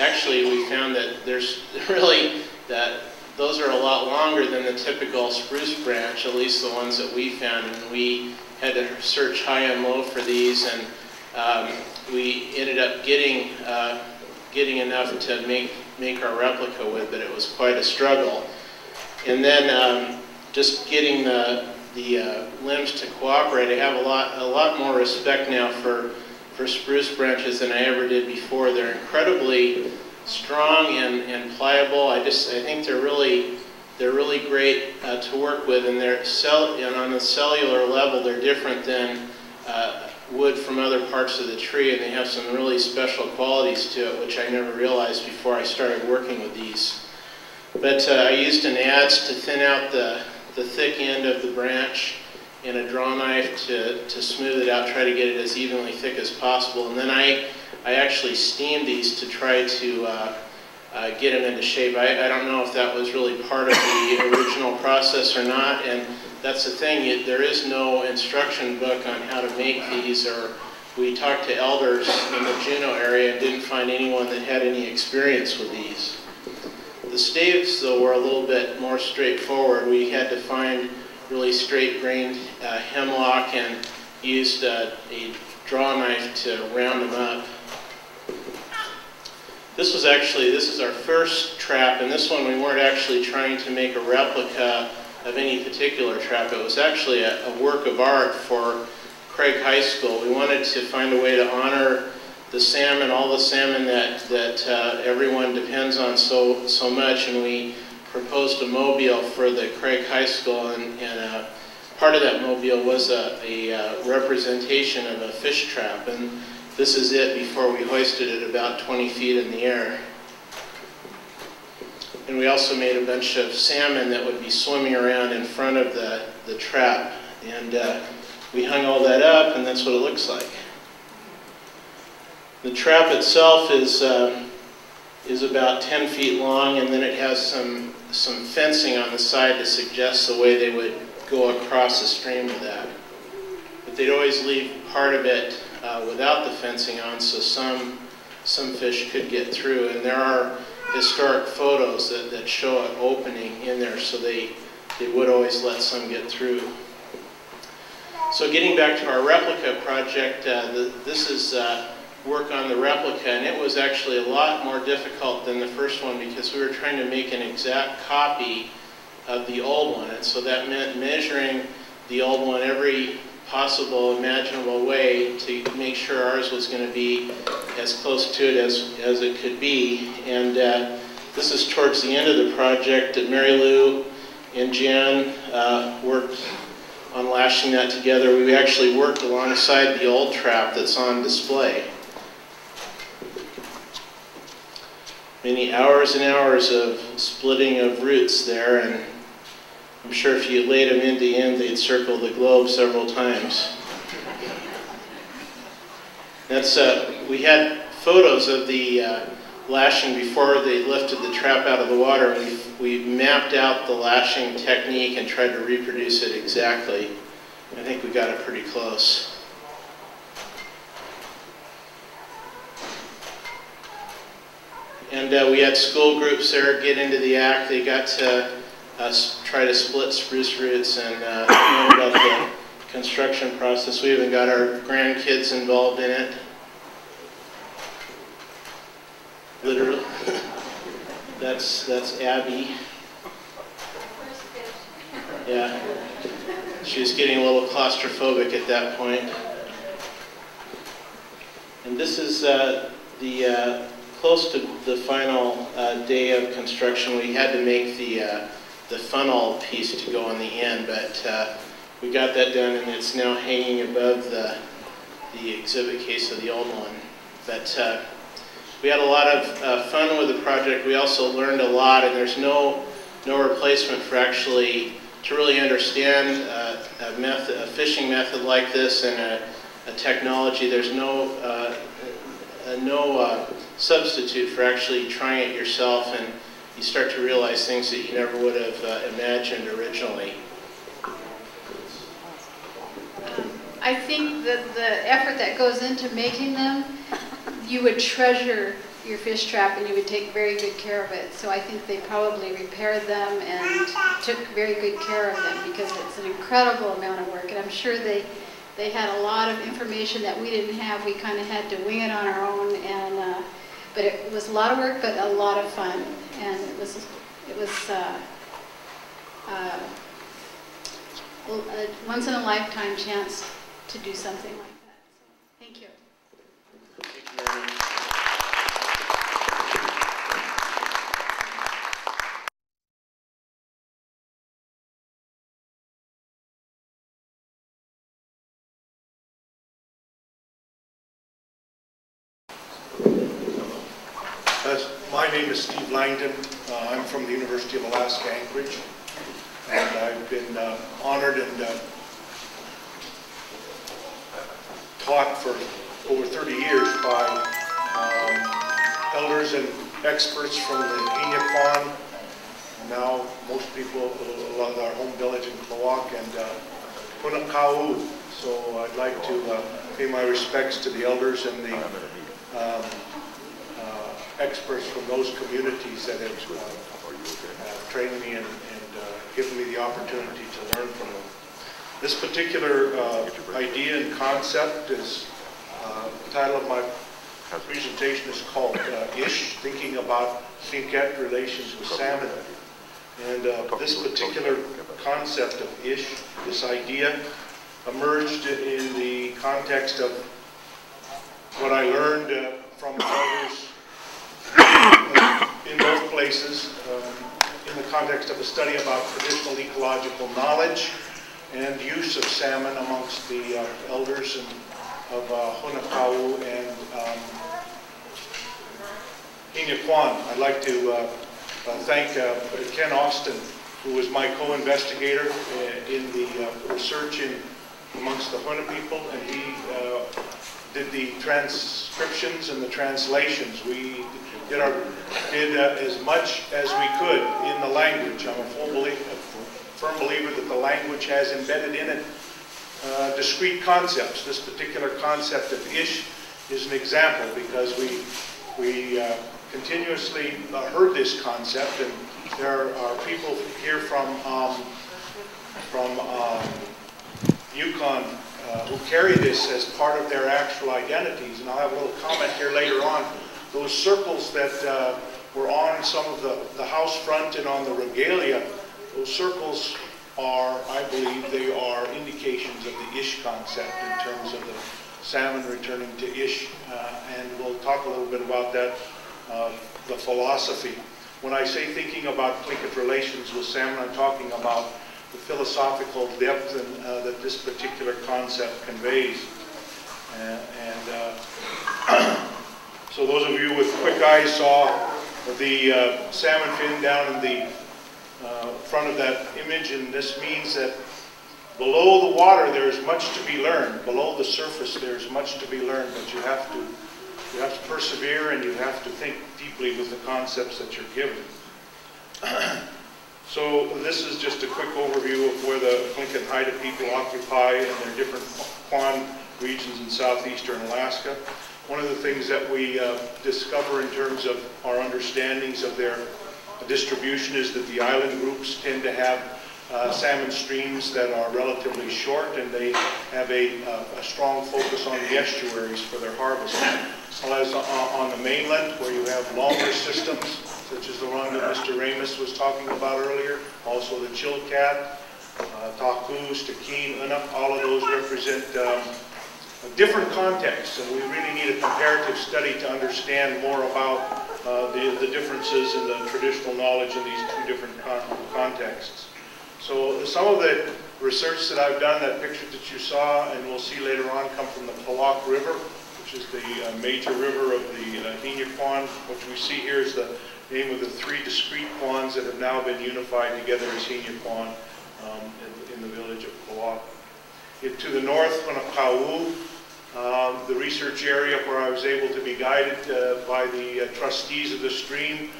actually, we found that there's really that those are a lot longer than the typical spruce branch, at least the ones that we found. And we had to search high and low for these, and um, we ended up getting uh, getting enough to make make our replica with, but it was quite a struggle. And then um, just getting the the uh, limbs to cooperate. I have a lot a lot more respect now for for spruce branches than I ever did before. They're incredibly strong and, and pliable. I just I think they're really they're really great uh, to work with, and they're cell and on the cellular level they're different than uh, wood from other parts of the tree, and they have some really special qualities to it, which I never realized before I started working with these. But uh, I used an adze to thin out the the thick end of the branch and a draw knife to, to smooth it out, try to get it as evenly thick as possible. And then I I actually steamed these to try to uh, uh, get them into shape. I, I, don't know if that was really part of the original process or not, and that's the thing, it, there is no instruction book on how to make these, or we talked to elders in the Juneau area and didn't find anyone that had any experience with these. The staves, though, were a little bit more straightforward. We had to find really straight-grained uh, hemlock and used uh, a draw knife to round them up. This was actually, this is our first trap, and this one we weren't actually trying to make a replica of any particular trap. It was actually a, a work of art for Craig High School. We wanted to find a way to honor the salmon, all the salmon that, that uh, everyone depends on so, so much, and we proposed a mobile for the Craig High School, and, and uh, part of that mobile was a, a uh, representation of a fish trap. And this is it before we hoisted it about 20 feet in the air. And we also made a bunch of salmon that would be swimming around in front of the, the trap. And uh, we hung all that up, and that's what it looks like. The trap itself is, uh, is about 10 feet long, and then it has some, some fencing on the side to suggest the way they would go across the stream with that. But they'd always leave part of it uh, without the fencing on, so some, some fish could get through. And there are historic photos that, that show an opening in there, so they, they would always let some get through. So getting back to our replica project, uh, the, this is uh, work on the replica, and it was actually a lot more difficult than the first one because we were trying to make an exact copy of the old one. And so that meant measuring the old one every possible imaginable way to make sure ours was going to be as close to it as, as it could be. And uh, this is towards the end of the project that Mary Lou and Jan uh, worked on lashing that together. We actually worked alongside the old trap that's on display. Many hours and hours of splitting of roots there and I'm sure if you laid them end to end, they'd circle the globe several times. That's, uh, we had photos of the uh, lashing before they lifted the trap out of the water. We, we mapped out the lashing technique and tried to reproduce it exactly. I think we got it pretty close. And uh, we had school groups there get into the act. They got to uh, try to split spruce roots and uh, learn about the construction process. We even got our grandkids involved in it. Literally. that's, that's Abby. Yeah. She was getting a little claustrophobic at that point. And this is uh, the uh, close to the final uh, day of construction. We had to make the uh, the funnel piece to go on the end, but uh, we got that done and it's now hanging above the, the exhibit case of the old one. But uh, we had a lot of uh, fun with the project. We also learned a lot and there's no, no replacement for actually to really understand uh, a, method, a fishing method like this and a, a technology. There's no, no uh, substitute for actually trying it yourself, and you start to realize things that you never would have uh, imagined originally. I think that the effort that goes into making them, you would treasure your fish trap and you would take very good care of it. So I think they probably repaired them and took very good care of them because it's an incredible amount of work. And I'm sure they, they had a lot of information that we didn't have. We kind of had to wing it on our own. And uh, but it was a lot of work, but a lot of fun. And it was it was. Uh, uh, a once in a lifetime chance to do something like that. So, thank you. Thank you name is Steve Langdon. Uh, I'm from the University of Alaska Anchorage, and I've been uh, honored and uh, taught for over 30 years by um, elders and experts from the Iñupiat, now most people, a lot of our home village in Klawock, and uh, Punakau. So I'd like to uh, pay my respects to the elders and the um, uh, experts from those communities that have, uh, trained me and, and uh, given me the opportunity to learn from them. This particular uh, idea and concept is, uh, the title of my presentation is called uh, Ish, Thinking About Tlingit Relations with Salmon. And this particular concept of Ish, this idea, emerged in the context of what I learned uh, from elders in both places, um, in the context of a study about traditional ecological knowledge and use of salmon amongst the uh, elders and of uh, Hunapau and um, Iñupiat. I'd like to uh, uh, thank uh, Ken Austin, who was my co-investigator uh, in the research in amongst the Huna people, and he did the transcriptions and the translations. We did our did uh, as much as we could in the language. I'm a full believer, firm believer that the language has embedded in it uh, discrete concepts. This particular concept of ish is an example because we we uh, continuously heard this concept, and there are people here from um, from um, Yukon uh, who carry this as part of their actual identities. And I'll have a little comment here later on. Those circles that uh, were on some of the, the house front and on the regalia, those circles are, I believe, they are indications of the Ish concept in terms of the salmon returning to Ish. Uh, and we'll talk a little bit about that, uh, the philosophy. When I say thinking about Tlingit relations with salmon, I'm talking about the philosophical depth and, uh, that this particular concept conveys. Uh, and uh, so those of you with quick eyes saw the uh, salmon fin down in the uh, front of that image, and this means that below the water there is much to be learned. Below the surface there is much to be learned, but you have to you have to persevere and you have to think deeply with the concepts that you're given. So this is just a quick overview of where the Tlingit Haida people occupy and their different Kwan regions in southeastern Alaska. One of the things that we uh, discover in terms of our understandings of their distribution is that the island groups tend to have uh, salmon streams that are relatively short and they have a, uh, a strong focus on the estuaries for their harvest. Whereas on, on the mainland where you have longer systems such as the one that Mr. Ramos was talking about earlier, also the Chilkat, uh, Takus, Takin, Unuk, all of those represent um, different contexts, and we really need a comparative study to understand more about uh, the, the differences in the traditional knowledge in these two different con contexts. So some of the research that I've done, that picture that you saw, and we'll see later on, come from the Palak River, which is the uh, major river of the uh, Iñupiat. What we see here is the name of the three discrete Kwans that have now been unified together as Iñupiat um, in, in the village of. If to the north, Hunapau, Um, The research area where I was able to be guided uh, by the uh, trustees of the stream,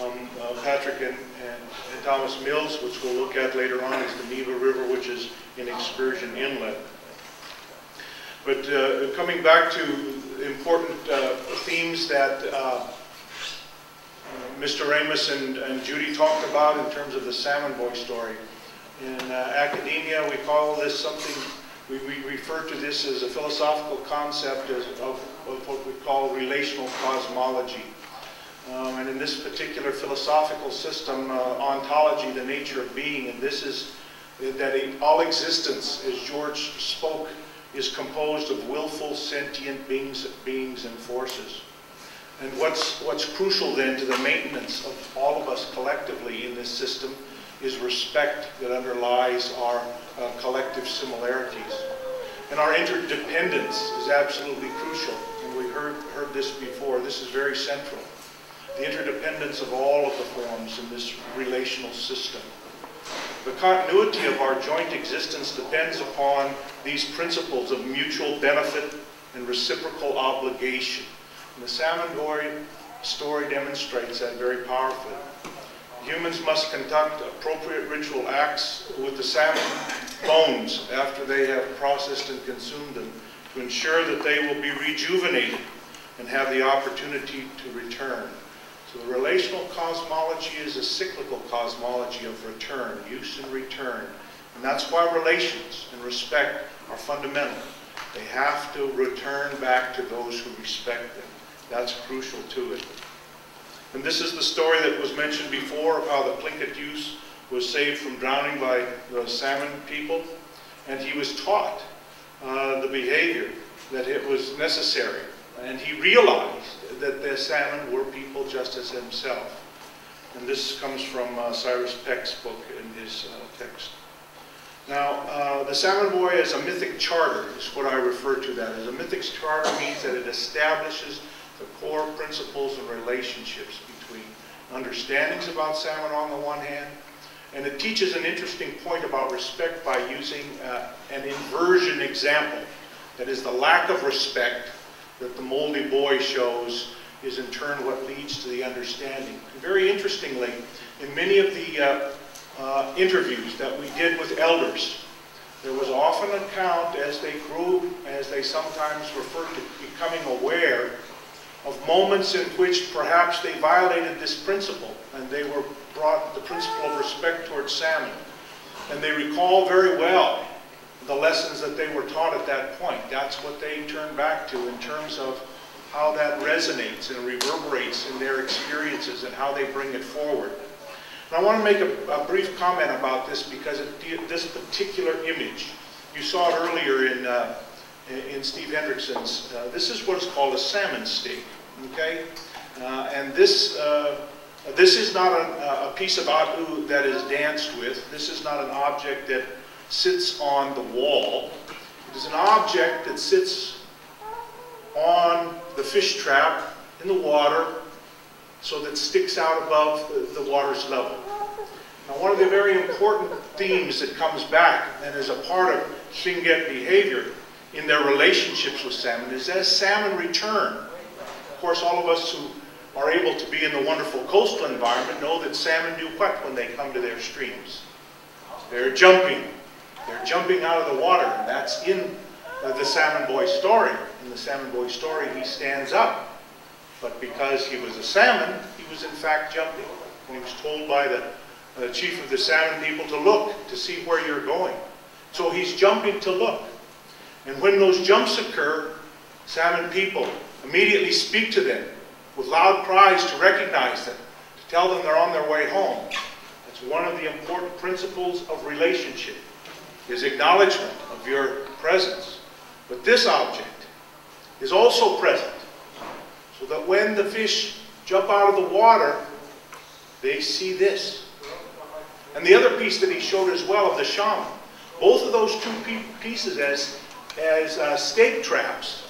um, uh, Patrick and and- and Thomas Mills, which we'll look at later on, is the Neva River, which is an Excursion Inlet. But uh, coming back to important uh, themes that uh, Mr. Ramos and and Judy talked about in terms of the Salmon Boy story. In uh, academia, we call this something, we we refer to this as a philosophical concept as- of of what we call relational cosmology. Um, And in this particular philosophical system, uh, ontology, the nature of being, and this is that all existence, as George spoke, is composed of willful, sentient beings, beings and forces. And what's, what's crucial then to the maintenance of all of us collectively in this system is respect that underlies our uh, collective similarities. And our interdependence is absolutely crucial. And we heard, heard this before. This is very central. The interdependence of all of the forms in this relational system. The continuity of our joint existence depends upon these principles of mutual benefit and reciprocal obligation. The Salmon story demonstrates that very powerfully. Humans must conduct appropriate ritual acts with the salmon bones after they have processed and consumed them to ensure that they will be rejuvenated and have the opportunity to return. So the relational cosmology is a cyclical cosmology of return, use and return. And that's why relations and respect are fundamental. They have to return back to those who respect them. That's crucial to it. And this is the story that was mentioned before of how the Tlingit youth was saved from drowning by the salmon people. And he was taught uh, the behavior that it was necessary. And he realized that the salmon were people just as himself. And this comes from uh, Cyril Peck's book in his uh, text. Now, uh, the Salmon Boy is a mythic charter is what I refer to that as. A mythic charter means that it establishes the core principles and relationships between understandings about salmon on the one hand, and it teaches an interesting point about respect by using uh, an inversion example. That is, the lack of respect that the moldy boy shows is in turn what leads to the understanding. And very interestingly, in many of the uh, uh, interviews that we did with elders, there was often an account as they grew, as they sometimes referred to becoming aware of moments in which perhaps they violated this principle and they were brought the principle of respect towards salmon. And they recall very well the lessons that they were taught at that point. That's what they turn back to in terms of how that resonates and reverberates in their experiences and how they bring it forward. And I want to make a, a brief comment about this because it, this particular image, you saw it earlier in, uh, in Steve Henrikson's, uh, this is what's called a salmon stake, okay? Uh, and this, uh, this is not a, a piece of atu that is danced with. This is not an object that sits on the wall. It is an object that sits on the fish trap in the water so that sticks out above the, the water's level. Now one of the very important themes that comes back and is a part of Tlingit behavior in their relationships with salmon is as salmon return. Of course, all of us who are able to be in the wonderful coastal environment know that salmon do what when they come to their streams? They're jumping. They're jumping out of the water. And that's in the Salmon Boy story. In the Salmon Boy story, he stands up. But because he was a salmon, he was in fact jumping. And he was told by the uh, chief of the salmon people to look to see where you're going. So he's jumping to look. And when those jumps occur, salmon people immediately speak to them with loud cries to recognize them, to tell them they're on their way home. That's one of the important principles of relationship, is acknowledgement of your presence. But this object is also present, so that when the fish jump out of the water, they see this. And the other piece that he showed as well of the shaman, both of those two pieces as, as uh, stake traps,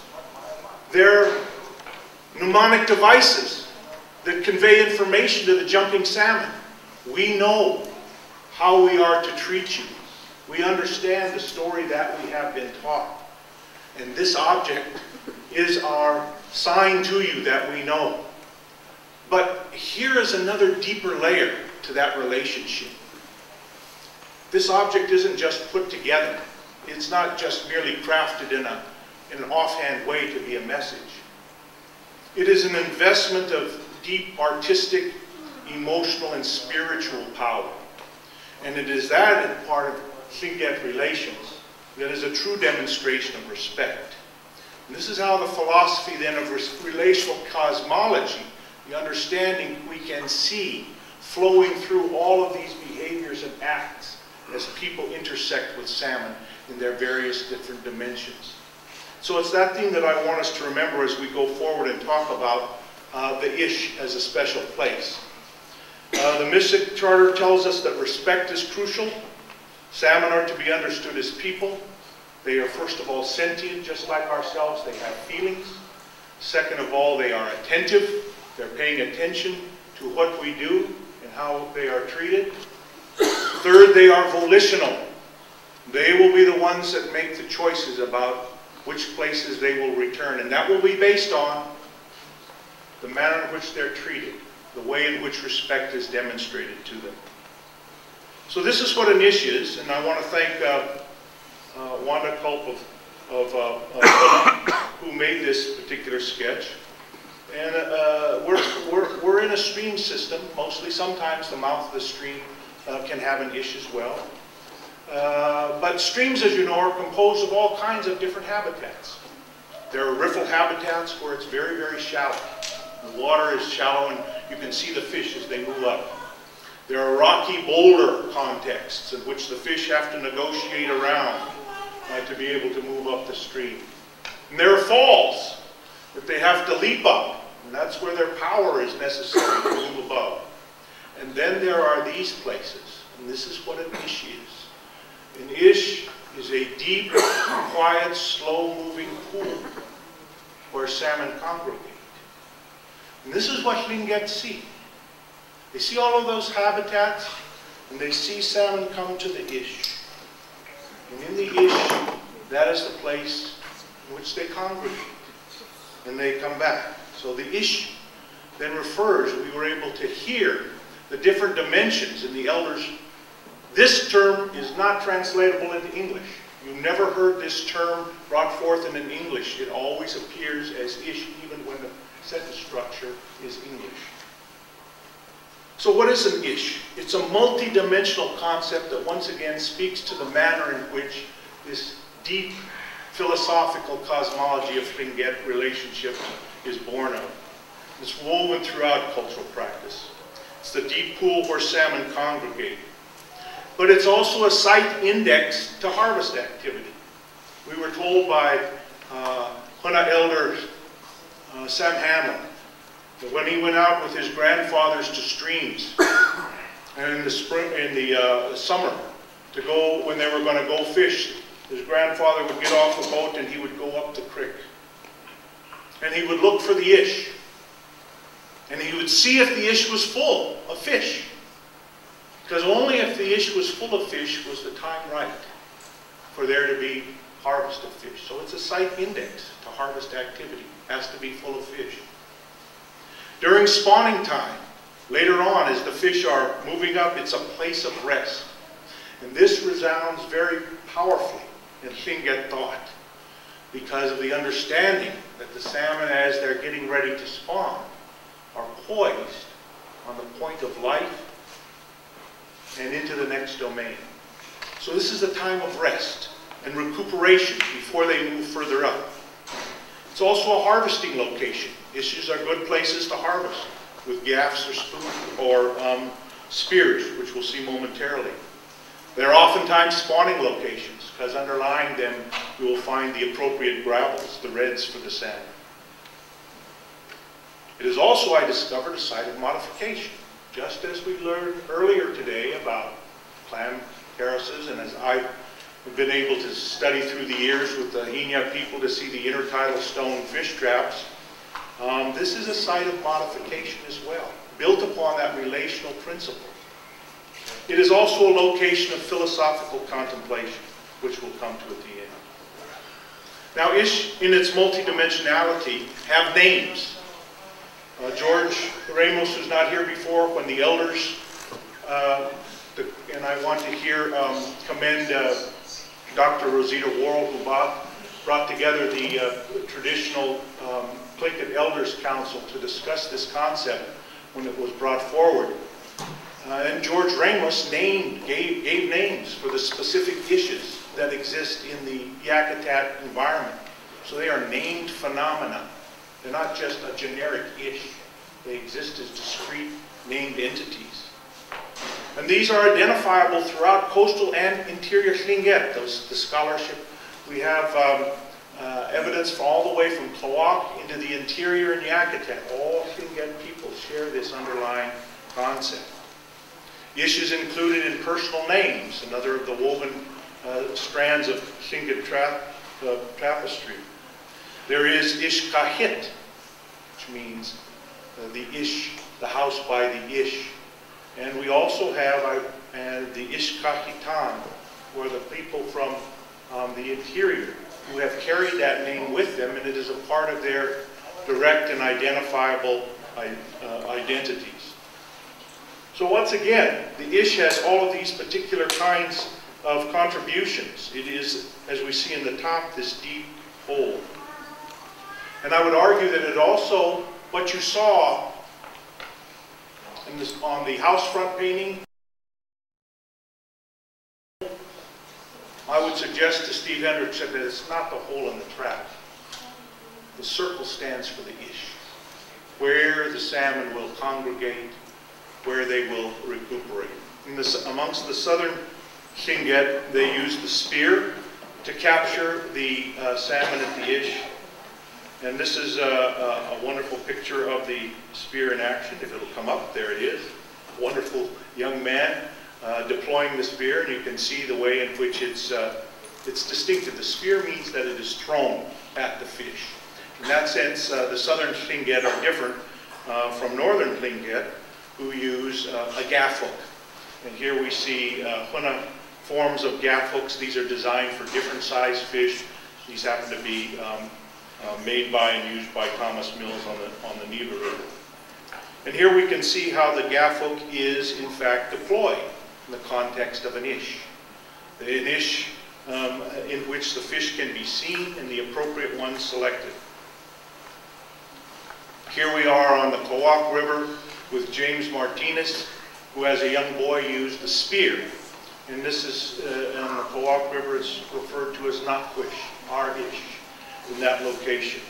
they're mnemonic devices that convey information to the jumping salmon. We know how we are to treat you. We understand the story that we have been taught. And this object is our sign to you that we know. But here is another deeper layer to that relationship. This object isn't just put together. It's not just merely crafted in, a, in an offhand way to be a message. It is an investment of deep artistic, emotional, and spiritual power. And it is that part of Tlingit relations that is a true demonstration of respect. And this is how the philosophy then of relational cosmology, the understanding we can see flowing through all of these behaviors and acts as people intersect with salmon in their various different dimensions. So it's that thing that I want us to remember as we go forward and talk about uh, the Ish as a special place. Uh, the Mythic Charter tells us that respect is crucial. Salmon are to be understood as people. They are, first of all, sentient, just like ourselves. They have feelings. Second of all, they are attentive. They're paying attention to what we do and how they are treated. Third, they are volitional. They will be the ones that make the choices about which places they will return. And that will be based on the manner in which they're treated, the way in which respect is demonstrated to them. So this is what an ish is, and I want to thank uh, uh, Wanda Culp of, of uh, uh who made this particular sketch. And uh, we're, we're, we're in a stream system, mostly. Sometimes the mouth of the stream uh, can have an ish as well. Uh, but streams, as you know, are composed of all kinds of different habitats. There are riffle habitats where it's very, very shallow. The water is shallow and you can see the fish as they move up. There are rocky boulder contexts in which the fish have to negotiate around uh, to be able to move up the stream. And there are falls that they have to leap up, and that's where their power is necessary to move above. And then there are these places, and this is what an ish is. An ish is a deep, quiet, slow-moving pool where salmon congregate. And this is what Tlingit see. They see all of those habitats, and they see salmon come to the ish. And in the ish, that is the place in which they congregate. And they come back. So the ish then refers, we were able to hear the different dimensions in the elders this term is not translatable into English. You never heard this term brought forth in an English. It always appears as ish even when the sentence structure is English. So what is an ish? It's a multi-dimensional concept that once again speaks to the manner in which this deep philosophical cosmology of Tlingit relationship is born of. It's woven throughout cultural practice. It's the deep pool where salmon congregate but it's also a site index to harvest activity. We were told by uh, Huna Elder uh, Sam Hamlin that when he went out with his grandfathers to streams and in the spring, in the uh, summer, to go when they were going to go fish, his grandfather would get off the boat and he would go up the creek. And he would look for the ish. And he would see if the ish was full of fish. Because only if the ish was full of fish was the time right for there to be harvest of fish. So it's a site index to harvest activity. It has to be full of fish. During spawning time, later on as the fish are moving up, it's a place of rest. And this resounds very powerfully in Tlingit thought because of the understanding that the salmon, as they're getting ready to spawn, are poised on the point of life and into the next domain. So this is a time of rest and recuperation before they move further up. It's also a harvesting location. Issues are good places to harvest with gaffs or spoons or um, spears, which we'll see momentarily. They're oftentimes spawning locations because underlying them you will find the appropriate gravels, the redds for the salmon. It is also, I discovered, a site of modification just as we learned earlier today about clam terraces, and as I've been able to study through the years with the Huna people to see the intertidal stone fish traps, um, this is a site of modification as well, built upon that relational principle. It is also a location of philosophical contemplation, which we'll come to at the end. Now, Ish, in its multidimensionality, have names. Uh, George Ramos, was not here before, when the elders, uh, the, and I want to here um, commend uh, Dr. Rosita Worl, who brought, brought together the uh, traditional um, Tlingit Elders Council to discuss this concept when it was brought forward. Uh, and George Ramos named, gave, gave names for the specific issues that exist in the Yakutat environment. So they are named phenomena. They're not just a generic ish. They exist as discrete named entities. And these are identifiable throughout coastal and interior Tlingit. Those, the scholarship, we have um, uh, evidence all the way from Klawock into the interior and Yakutat. All Tlingit people share this underlying concept. Issues included in personal names, another of the woven uh, strands of Tlingit tra uh, tapestry. There is Ishkahit, which means uh, the Ish, the house by the Ish. And we also have uh, the Ishkahitan, where the people from um, the interior who have carried that name with them, and it is a part of their direct and identifiable uh, identities. So once again, the Ish has all of these particular kinds of contributions. It is, as we see in the top, this deep hole. And I would argue that it also, what you saw this, on the house front painting, I would suggest to Steve Henrikson that it's not the hole in the trap. The circle stands for the ish, where the salmon will congregate, where they will recuperate. In the, amongst the southern Tlingit, they use the spear to capture the uh, salmon at the ish. And this is a, a, a, wonderful picture of the spear in action. If it'll come up, there it is. Wonderful young man uh, deploying the spear, and you can see the way in which it's, uh, it's distinctive. The spear means that it is thrown at the fish. In that sense, uh, the southern Tlingit are different uh, from northern Tlingit, who use uh, a gaff hook. And here we see uh, forms of gaff hooks. These are designed for different size fish. These happen to be um, uh, made by and used by Thomas Mills on the, on the Neva River. And here we can see how the gaff hook is in fact deployed in the context of an ish. An ish um, in which the fish can be seen and the appropriate one selected. Here we are on the Klawock River with James Martinez, who as a young boy used the spear. And this is, uh, on the Klawock River, it's referred to as Nakwish, R-ish in that location.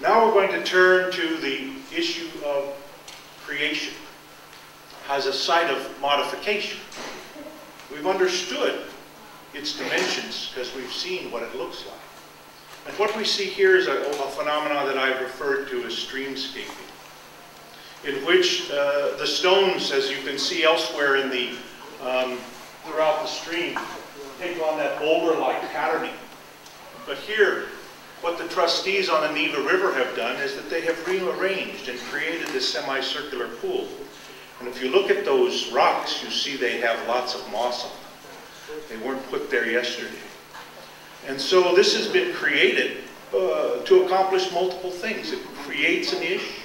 Now we're going to turn to the issue of creation as a site of modification. We've understood its dimensions because we've seen what it looks like. And what we see here is a, a phenomenon that I've referred to as streamscaping, in which uh, the stones, as you can see elsewhere in the um, throughout the stream, take on that boulder-like patterning but here, what the trustees on the Neva River have done is that they have rearranged and created this semicircular pool. And if you look at those rocks, you see they have lots of moss on them. They weren't put there yesterday. And so this has been created uh, to accomplish multiple things. It creates an ish,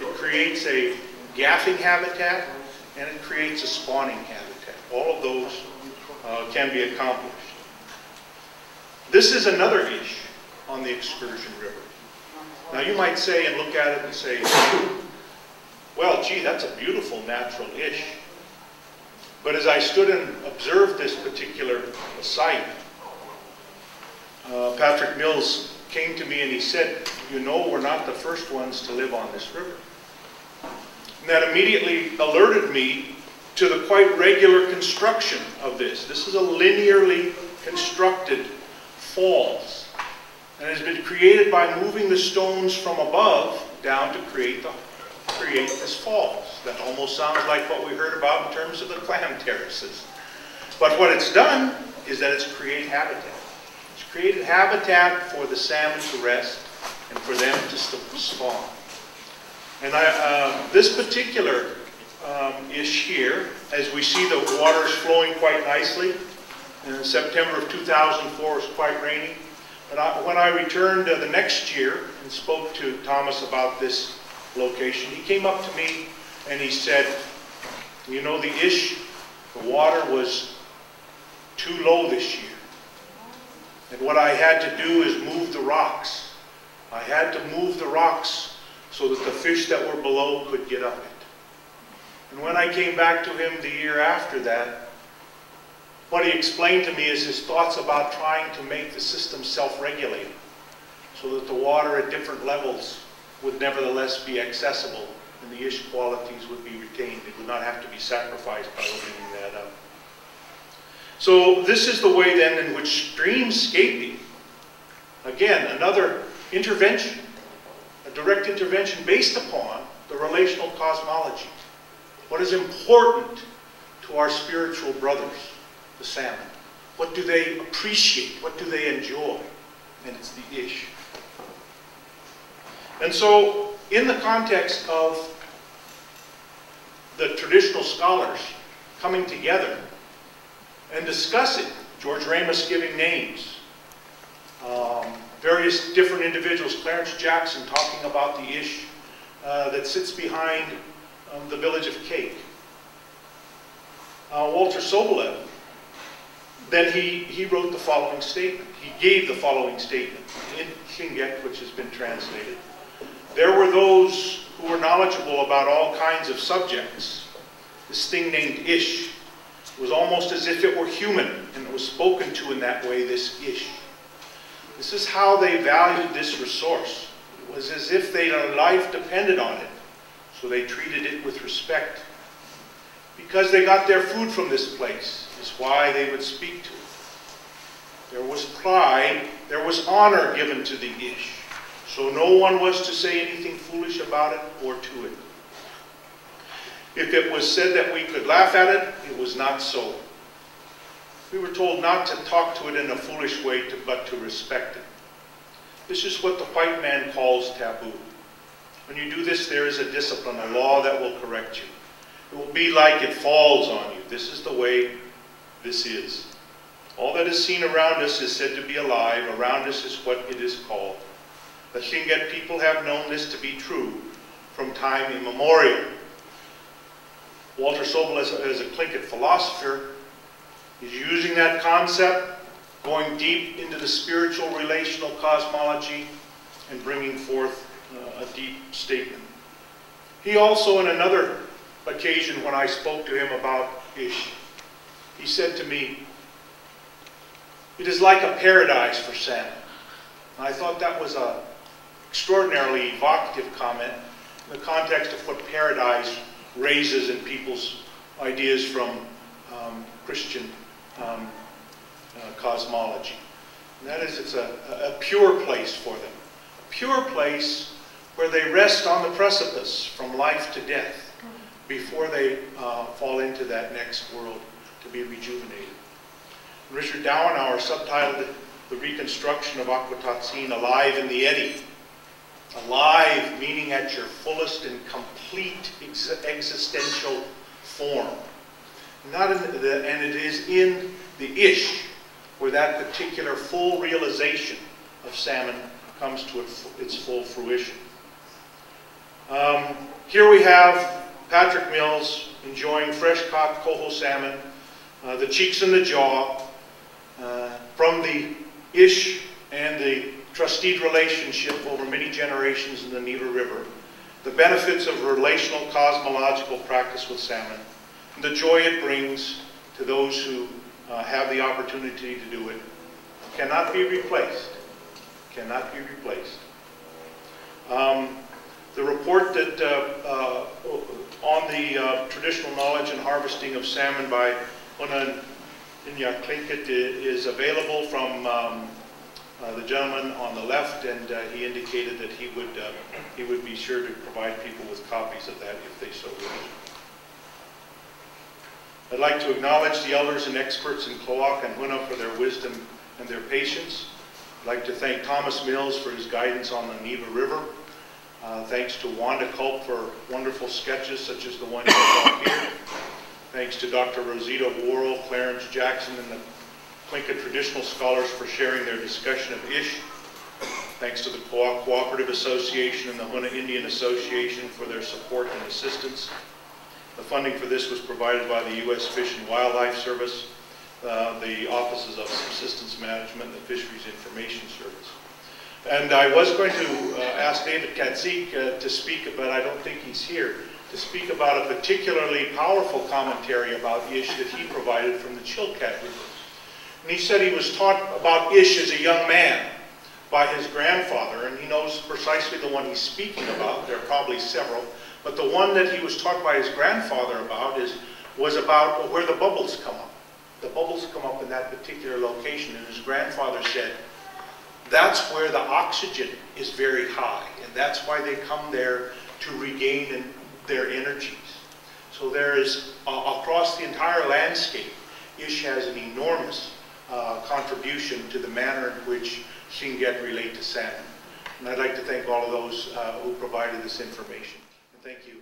it creates a gaffing habitat, and it creates a spawning habitat. All of those uh, can be accomplished. This is another ish on the excursion river. Now you might say and look at it and say, well, gee, that's a beautiful natural ish. But as I stood and observed this particular site, uh, Patrick Mills came to me and he said, you know, we're not the first ones to live on this river. And that immediately alerted me to the quite regular construction of this. This is a linearly constructed falls. And has been created by moving the stones from above down to create, the, create this falls. That almost sounds like what we heard about in terms of the clam terraces. But what it's done is that it's created habitat. It's created habitat for the salmon to rest and for them to spawn. And I, uh, this particular um, ish here, as we see the waters flowing quite nicely, And September of 2004 was quite rainy. But I, when I returned uh, the next year and spoke to Thomas about this location, he came up to me and he said, you know, the ish, the water was too low this year. And what I had to do is move the rocks. I had to move the rocks so that the fish that were below could get up it. And when I came back to him the year after that, what he explained to me is his thoughts about trying to make the system self-regulate so that the water at different levels would nevertheless be accessible and the ish qualities would be retained. It would not have to be sacrificed by opening that up. So this is the way then in which streamscaping, again, another intervention, a direct intervention based upon the relational cosmology. What is important to our spiritual brothers, the salmon? What do they appreciate? What do they enjoy? And it's the ish. And so, in the context of the traditional scholars coming together and discussing, George Ramos giving names, um, various different individuals, Clarence Jackson talking about the ish uh, that sits behind um, the village of Kake. Uh, Walter Soboleff, then he, he wrote the following statement. He gave the following statement in Tlingit, which has been translated. There were those who were knowledgeable about all kinds of subjects. This thing named Ish was almost as if it were human, and it was spoken to in that way, this Ish. This is how they valued this resource. It was as if their life depended on it, so they treated it with respect. Because they got their food from this place, is why they would speak to it. There was pride, there was honor given to the Ish. So no one was to say anything foolish about it or to it. If it was said that we could laugh at it, it was not so. We were told not to talk to it in a foolish way, to, but to respect it. This is what the white man calls taboo. When you do this, there is a discipline, a law that will correct you. It will be like it falls on you. This is the way this is. All that is seen around us is said to be alive. Around us is what it is called. The Tlingit people have known this to be true from time immemorial. Walter Soboleff, as a, as a Tlingit philosopher, is using that concept, going deep into the spiritual relational cosmology, and bringing forth uh, a deep statement. He also, in another occasion when I spoke to him about Ish, he said to me, it is like a paradise for salmon. And I thought that was an extraordinarily evocative comment in the context of what paradise raises in people's ideas from um, Christian um, uh, cosmology. And that is, it's a, a pure place for them. A pure place where they rest on the precipice from life to death before they uh, fall into that next world to be rejuvenated. Richard Dauenhauer subtitled it The Reconstruction of Akwesasne Alive in the Eddy. Alive, meaning at your fullest and complete ex existential form. Not the, and it is in the ish where that particular full realization of salmon comes to its full fruition. Um, here we have Patrick Mills enjoying fresh caught coho salmon, uh, the cheeks and the jaw, uh, from the ish and the trustee relationship over many generations in the Neva River, the benefits of relational cosmological practice with salmon, and the joy it brings to those who uh, have the opportunity to do it, cannot be replaced. Cannot be replaced. Um, the report that uh, uh, on the uh, traditional knowledge and harvesting of salmon by Una Inya Tlingit is available from um, uh, the gentleman on the left, and uh, he indicated that he would uh, he would be sure to provide people with copies of that if they so wish. I'd like to acknowledge the elders and experts in Klawock and Huna for their wisdom and their patience. I'd like to thank Thomas Mills for his guidance on the Neva River. Uh, thanks to Wanda Culp for wonderful sketches such as the one you saw here. Thanks to Dr. Rosita Worl, Clarence Jackson, and the Cuenca traditional scholars for sharing their discussion of Ish. Thanks to the Co- Cooperative Association and the Huna Indian Association for their support and assistance. The funding for this was provided by the U.S. Fish and Wildlife Service, uh, the Offices of Subsistence Management, and the Fisheries Information Service. And I was going to uh, ask David Katzeek uh, to speak, but I don't think he's here, to speak about a particularly powerful commentary about Ish that he provided from the Chilkat River. And he said he was taught about Ish as a young man by his grandfather, and he knows precisely the one he's speaking about. There are probably several, but the one that he was taught by his grandfather about is was about where the bubbles come up. The bubbles come up in that particular location, and his grandfather said, that's where the oxygen is very high, and that's why they come there to regain in- their energies. So there is, uh, across the entire landscape, Ish has an enormous uh, contribution to the manner in which Tlingit relate to salmon. And I'd like to thank all of those uh, who provided this information. And thank you.